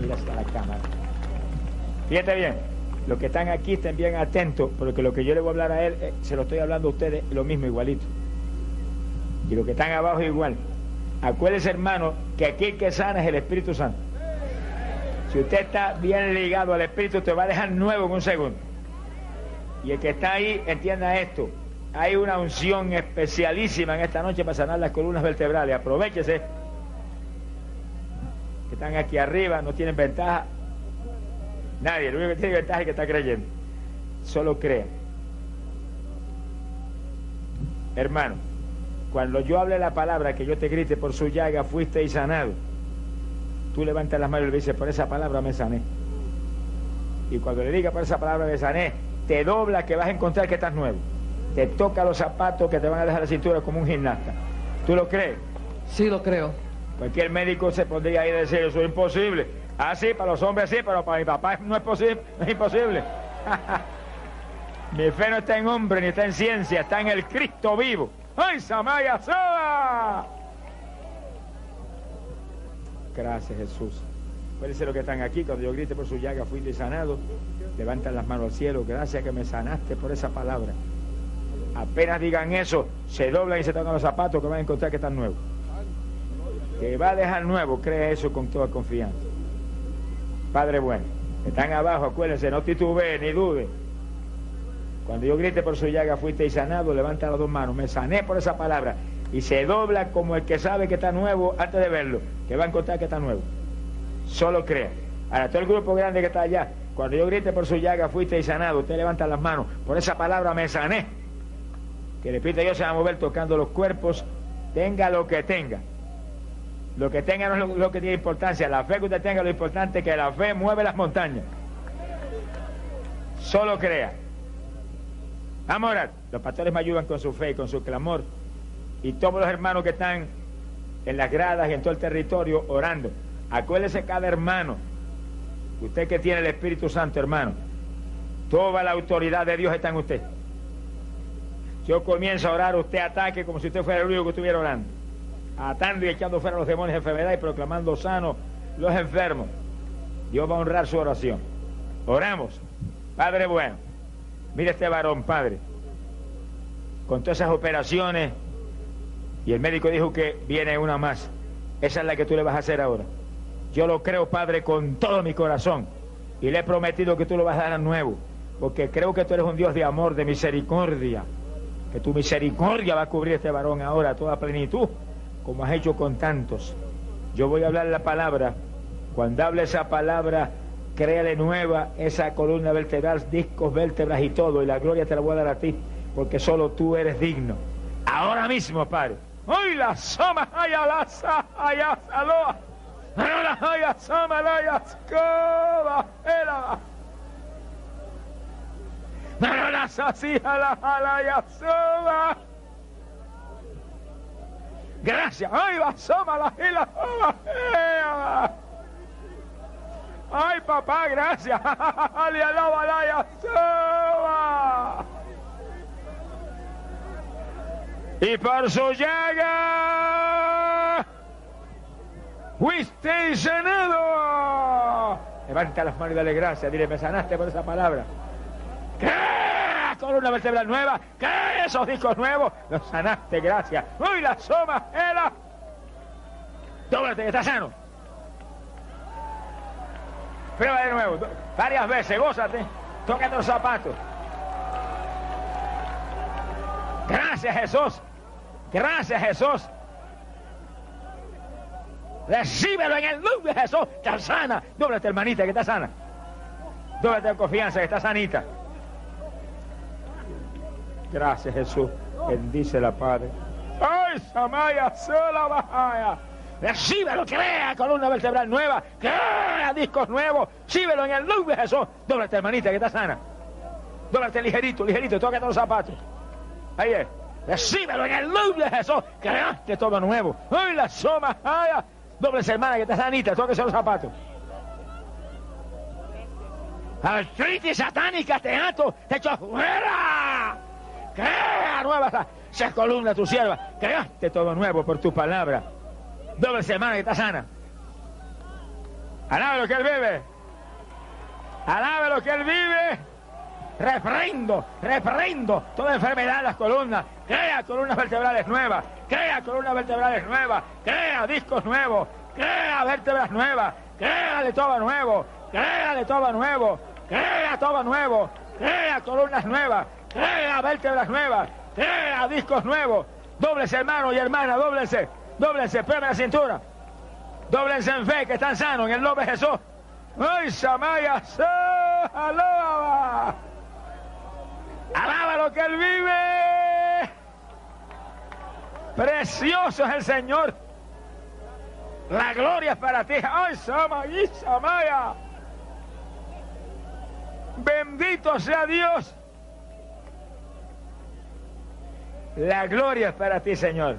Mira hasta la cámara. Fíjate bien, los que están aquí estén bien atentos, porque lo que yo le voy a hablar a él, eh, se lo estoy hablando a ustedes lo mismo, igualito. Y los que están abajo igual. Acuérdense, hermano, que aquí el que sana es el Espíritu Santo. Si usted está bien ligado al Espíritu, te va a dejar nuevo en un segundo. Y el que está ahí, entienda esto. Hay una unción especialísima en esta noche para sanar las columnas vertebrales. Aprovechese. Que están aquí arriba, no tienen ventaja. Nadie, el único que tiene ventaja es que está creyendo. Solo crea. Hermano, cuando yo hable la palabra que yo te grite por su llaga, fuiste y sanado. Tú levantas las manos y le dices, por esa palabra me sané. Y cuando le diga por esa palabra me sané, te dobla que vas a encontrar que estás nuevo. Te toca los zapatos que te van a dejar la cintura como un gimnasta. ¿Tú lo crees? Sí, lo creo. Cualquier médico se pondría ahí a decir, eso es imposible. Ah, sí, para los hombres sí, pero para mi papá no es posible, es imposible. mi fe no está en hombre ni está en ciencia, está en el Cristo vivo. ¡Ay, Samaya! Gracias, Jesús. ser lo que están aquí, cuando yo grite por su llaga, fui sanado. Levantan las manos al cielo. Gracias que me sanaste por esa palabra. Apenas digan eso, se doblan y se tocan los zapatos que van a encontrar que están nuevos. Que va a dejar nuevo, cree eso con toda confianza. Padre bueno, están abajo, acuérdense, no titubee ni dude. Cuando yo grite por su llaga, fuiste sanado, levanta las dos manos. Me sané por esa palabra. Y se dobla como el que sabe que está nuevo antes de verlo, que va a encontrar que está nuevo. Solo crea. Ahora, todo el grupo grande que está allá, cuando yo grite por su llaga, fuiste sanado, usted levanta las manos. Por esa palabra me sané. Que el Espíritu Dios se va a mover tocando los cuerpos, tenga lo que tenga. Lo que tenga no es lo, que tiene importancia. La fe que usted tenga, lo importante es que la fe mueve las montañas. Solo crea. Vamos. Los pastores me ayudan con su fe y con su clamor. Y todos los hermanos que están en las gradas y en todo el territorio orando. Acuérdese cada hermano. Usted que tiene el Espíritu Santo, hermano. Toda la autoridad de Dios está en usted. Yo comienzo a orar, usted ataque como si usted fuera el único que estuviera orando. Atando y echando fuera los demonios de enfermedad y proclamando sanos los enfermos. Dios va a honrar su oración. Oramos. Padre bueno. Mira este varón, padre, con todas esas operaciones, y el médico dijo que viene una más. Esa es la que tú le vas a hacer ahora. Yo lo creo, Padre, con todo mi corazón. Y le he prometido que tú lo vas a dar a nuevo. Porque creo que tú eres un Dios de amor, de misericordia. Que tu misericordia va a cubrir este varón ahora a toda plenitud, como has hecho con tantos. Yo voy a hablar la palabra. Cuando hable esa palabra, créale nueva esa columna vertebral, discos, vértebras y todo, y la gloria te la voy a dar a ti, porque solo tú eres digno. Ahora mismo, Padre. Hoy la la haya saloa. Ahora haya soma, la haya escoba, era. Ahora la sasija, la haya soma. Gracias. Ay, la soma, la la Ay, papá, gracias. y por su llaga fuiste sanado. Levanta las manos y dale gracias. Dile, me sanaste por esa palabra. ¿Qué? Columna vertebral nueva. ¿Qué? Esos discos nuevos. Los sanaste, gracias. Uy, la soma, era. Dóblate, que está sano. Prueba de nuevo, varias veces, gózate, tócate los zapatos. Gracias Jesús, gracias Jesús. Recíbelo en el nombre de Jesús. Está sana. Dóblate, hermanita, que está sana. Dóblate de confianza, que está sanita. Gracias, Jesús. Bendice la Padre. ¡Ay, Samaya, sola bajaya! Recíbelo, crea columna vertebral nueva, crea discos nuevos, síbelo en el nombre de Jesús. Dóblate, hermanita, que está sana. Dóblate ligerito, ligerito, tócate los zapatos. Ahí es. Recíbelo en el nombre de Jesús. Creaste todo nuevo. ¡Ay, la soma! ¡Ay! Dobles, hermana, que está sanita, tóquese los zapatos. Artritis satánica, te ato, te echo fuera. Crea nueva esa columna tu sierva. Creaste todo nuevo por tu palabra. Doble semana que está sana. Alabe lo que él vive. Alabe lo que él vive. Reprendo, reprendo toda enfermedad en las columnas. Crea columnas vertebrales nuevas. Crea columnas vertebrales nuevas. Crea discos nuevos. Crea vértebras nuevas. Crea de todo nuevo. Crea de todo nuevo. Crea todo nuevo. Crea columnas nuevas. Crea vértebras nuevas. Crea discos nuevos. Doblese hermano y hermana. Doblese. Doblese. Prueba la cintura. Doblense en fe que están sanos en el nombre de Jesús. ¡Ay, Samaya! ¡Alaba! ¡Alaba lo que Él vive! Precioso es el Señor. La gloria es para ti. ¡Ay, Samaya! Samaya! Bendito sea Dios. La gloria es para ti, Señor.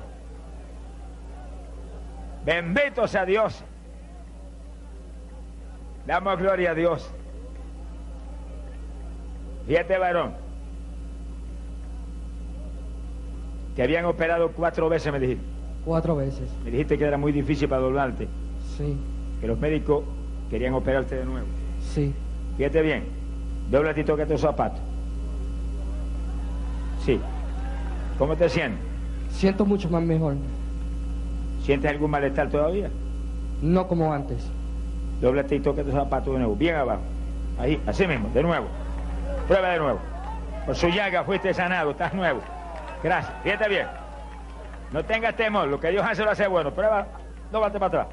Bendito sea Dios. Damos gloria a Dios. Fíjate, varón. Que habían operado cuatro veces, me dijiste. Cuatro veces. Me dijiste que era muy difícil para doblarte. Sí, Que los médicos querían operarte de nuevo. sí. Fíjate bien. Dobla y toca tus zapatos. Sí. ¿Cómo te sientes? Siento mucho más mejor. ¿Sientes algún malestar todavía? No como antes. Dóblate y toca tus zapatos de nuevo. Bien abajo. Ahí, así mismo, de nuevo. Prueba de nuevo. Por su llaga fuiste sanado, estás nuevo. Gracias. Fíjate bien. No tengas temor, lo que Dios hace lo hace bueno. Prueba, dóblate para atrás.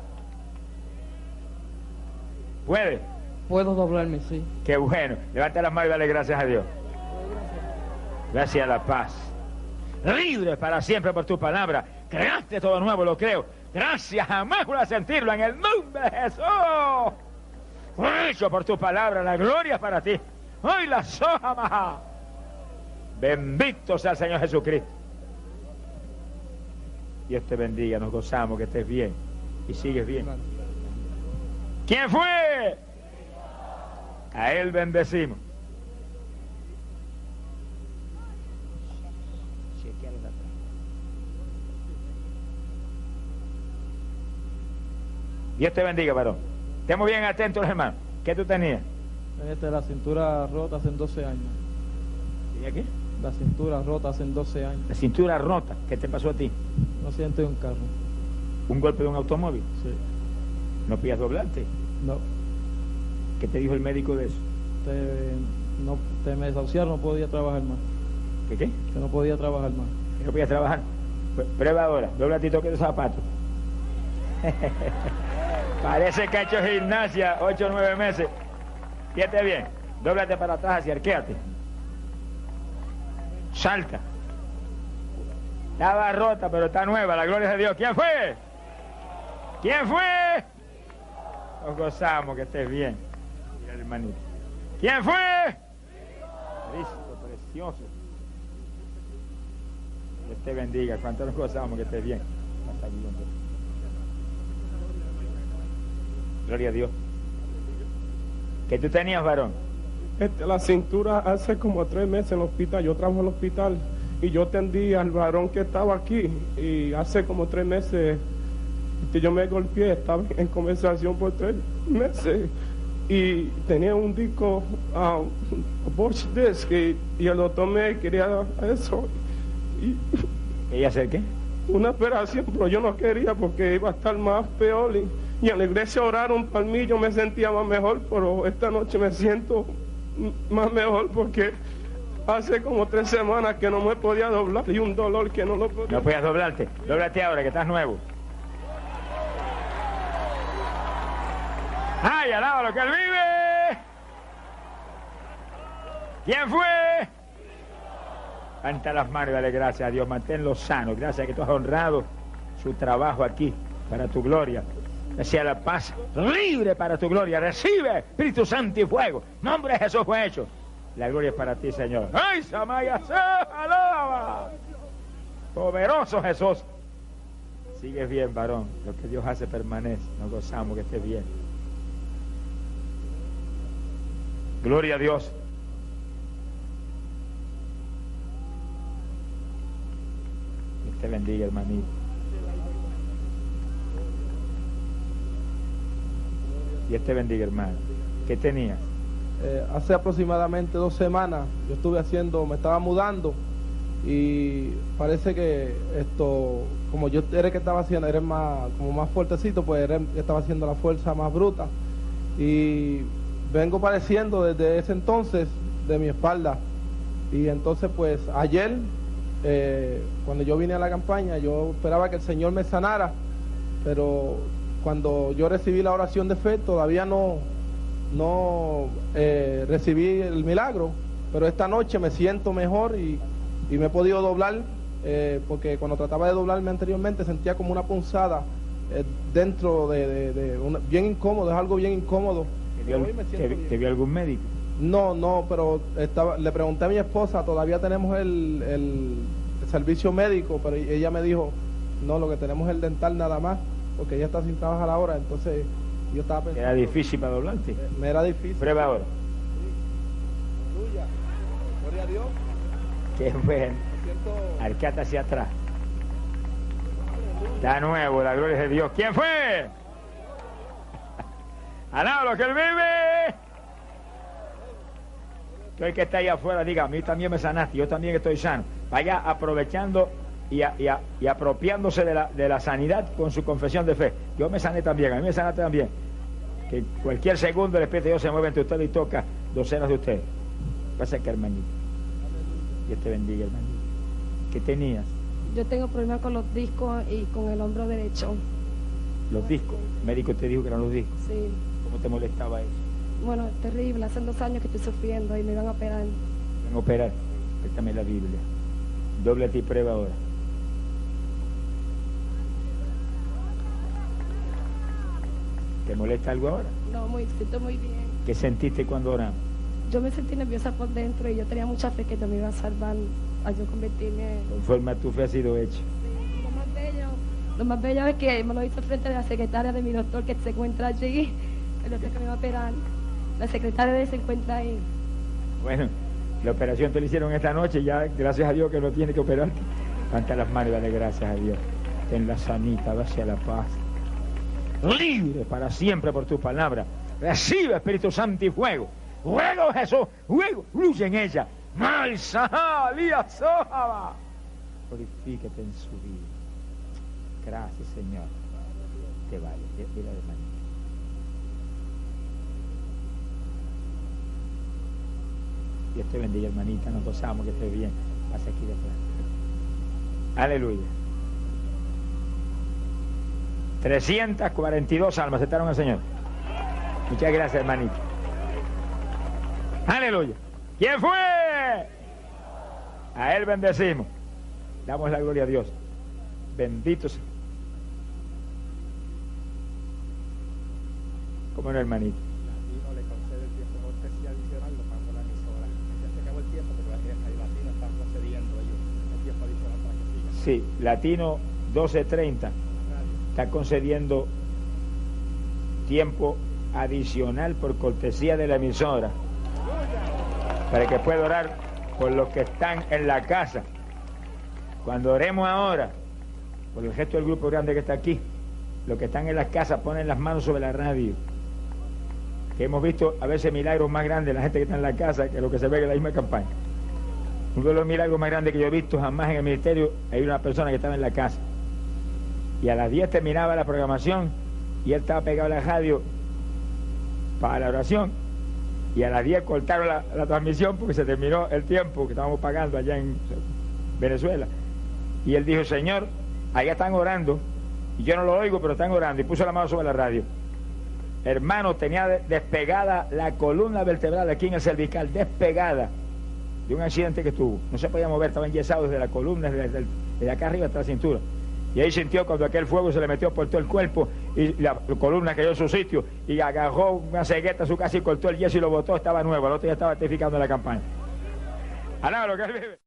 ¿Puede? Puedo doblarme, sí. Qué bueno. Levanta las manos y dale gracias a Dios. Gracias a la paz. Libre para siempre por tu palabra. Creaste todo nuevo, lo creo. Gracias, jamás voy a sentirlo en el nombre de Jesús. Hecho por tu palabra, la gloria para ti. Hoy la soja maja. Bendito sea el Señor Jesucristo. Dios te bendiga, nos gozamos, que estés bien y sigues bien. ¿Quién fue? A Él bendecimos. Dios te bendiga, varón. Estemos bien atentos, hermano. ¿Qué tú tenías? Este, la cintura rota hace 12 años. ¿Tenía qué? La cintura rota hace 12 años. La cintura rota. ¿Qué te pasó a ti? Un accidente de un carro. ¿Un golpe de un automóvil? Sí. ¿No podías doblarte? No. ¿Qué te dijo el médico de eso? Te, no, te me desahuciaron, no podía trabajar más. ¿Qué qué? Que no podía trabajar más. ¿Que no podías trabajar? Pues, prueba ahora. Dóblate y toque los zapatos. Parece que ha hecho gimnasia ocho o nueve meses. Fíjate bien. Dóblate para atrás y arquéate. Salta. Estaba rota, pero está nueva. La gloria de Dios. ¿Quién fue? ¿Quién fue? Nos gozamos que estés bien. Mira, hermanito. ¿Quién fue? Cristo precioso. Dios te bendiga. ¿Cuánto nos gozamos que estés bien? Gloria a Dios. ¿Qué tú tenías, varón? Este, la cintura hace como tres meses en el hospital. Yo trabajo en el hospital y yo tendí al varón que estaba aquí. Y hace como tres meses este, yo me golpeé, estaba en conversación por tres meses. Y tenía un disco, um, Bosch Disc, y, y el doctor me quería eso. Y ¿Ella hacer qué? una operación, pero yo no quería porque iba a estar más peor. Y, y en la iglesia oraron para mí, yo me sentía más mejor, pero esta noche me siento más mejor porque hace como tres semanas que no me podía doblar y un dolor que no lo podía. No podías doblarte. Dóblate ahora, que estás nuevo. ¡Ay, alaba lo que él vive! ¿Quién fue? Levanta las manos dale gracias a Dios. Manténlo sano. Gracias que tú has honrado su trabajo aquí para tu gloria. Gracias a la paz libre para tu gloria. Recibe Espíritu Santo y fuego. Nombre de Jesús fue hecho. La gloria es para ti, Señor. ¡Ay, Samaya! se alaba! Poderoso Jesús. Sigues bien, varón. Lo que Dios hace permanece. Nos gozamos que estés bien. Gloria a Dios. te bendiga, hermanito. Dios te bendiga, hermano. ¿Qué tenías? Eh, hace aproximadamente dos semanas yo estuve haciendo, me estaba mudando y parece que esto, como yo era el que estaba haciendo, era más, como más fuertecito, pues era estaba haciendo la fuerza más bruta y vengo padeciendo desde ese entonces de mi espalda y entonces pues ayer eh, cuando yo vine a la campaña yo esperaba que el Señor me sanara, pero cuando yo recibí la oración de fe todavía no, no eh, recibí el milagro, pero esta noche me siento mejor y, y me he podido doblar, eh, porque cuando trataba de doblarme anteriormente sentía como una punzada eh, dentro de, de- de una- bien incómodo, es algo bien incómodo. ¿Te vio, Pero hoy me siento te- bien. te vio algún médico? No, no, pero estaba, le pregunté a mi esposa, todavía tenemos el, el servicio médico, pero ella me dijo, no, lo que tenemos es el dental nada más, porque ella está sin trabajar ahora, entonces yo estaba pensando... Era difícil para doblarte. eh, Me era difícil. Prueba ahora. Aleluya. Gloria a Dios. Qué bueno. Siento... Arcate hacia atrás. Está nuevo, la gloria es de Dios. ¿Quién fue? Alá, lo que él vive. Todo el que está ahí afuera diga, a mí también me sanaste, yo también estoy sano. Vaya aprovechando y, a- y a- y apropiándose de la, de la sanidad con su confesión de fe. Yo me sané también, a mí me sanaste también. Que cualquier segundo el Espíritu de Dios se mueve entre ustedes y toca docenas de ustedes. Pasa que hermanito. Dios te bendiga, hermanito. ¿Qué tenías? Yo tengo problemas con los discos y con el hombro derecho. Los discos. El médico te dijo que eran los discos. Sí. ¿Cómo te molestaba eso? Bueno, es terrible. Hace dos años que estoy sufriendo y me van a operar. Ven a operar. Préstame la Biblia. Doble a ti prueba ahora. ¿Te molesta algo ahora? No, muy, siento muy bien. ¿Qué sentiste cuando oramos? Yo me sentí nerviosa por dentro y yo tenía mucha fe que Dios me iba a salvar a yo convertirme. Conforme a tu fe ha sido hecho. Lo más bello, lo más bello es que me lo hizo frente a la secretaria de mi doctor que se encuentra allí. El doctor que me va a operar. La secretaria de él se encuentra ahí. Bueno, la operación te la hicieron esta noche, ya gracias a Dios que no tiene que operarte. Levanta las manos y dale gracias a Dios. Ten la sanita, vaya la paz. Libre para siempre por tu palabra. Recibe Espíritu Santo y fuego. Fuego Jesús, fuego, fluye en ella. Glorifícate en su vida. Gracias, Señor. Te vale. Dios te bendiga, hermanita. Nos gozamos que estés bien. Pasa aquí detrás. Aleluya. 342 almas aceptaron al Señor. Muchas gracias, hermanita. Aleluya. ¿Quién fue? A Él bendecimos. Damos la gloria a Dios. Bendito sea. ¿Cómo no, hermanito? Sí, Latino 1230 está concediendo tiempo adicional por cortesía de la emisora para que pueda orar por los que están en la casa. Cuando oremos ahora, por el gesto del grupo grande que está aquí, los que están en las casas ponen las manos sobre la radio. Que hemos visto a veces milagros más grandes la gente que está en la casa que lo que se ve en la misma campaña. Uno de los milagros más grandes que yo he visto jamás en el ministerio, hay una persona que estaba en la casa. Y a las 10 terminaba la programación y él estaba pegado a la radio para la oración. Y a las 10 cortaron la, transmisión porque se terminó el tiempo que estábamos pagando allá en Venezuela. Y él dijo, Señor, allá están orando. Y yo no lo oigo, pero están orando. Y puso la mano sobre la radio. Hermano, tenía de- despegada la columna vertebral aquí en el cervical, despegada de un accidente que tuvo. No se podía mover, estaba enyesado desde la columna, desde acá arriba hasta la cintura. Y ahí sintió cuando aquel fuego se le metió por todo el cuerpo y la columna cayó en su sitio y agarró una cegueta a su casa y cortó el yeso y lo botó, estaba nuevo. El otro ya estaba testificando la campaña. Que vive.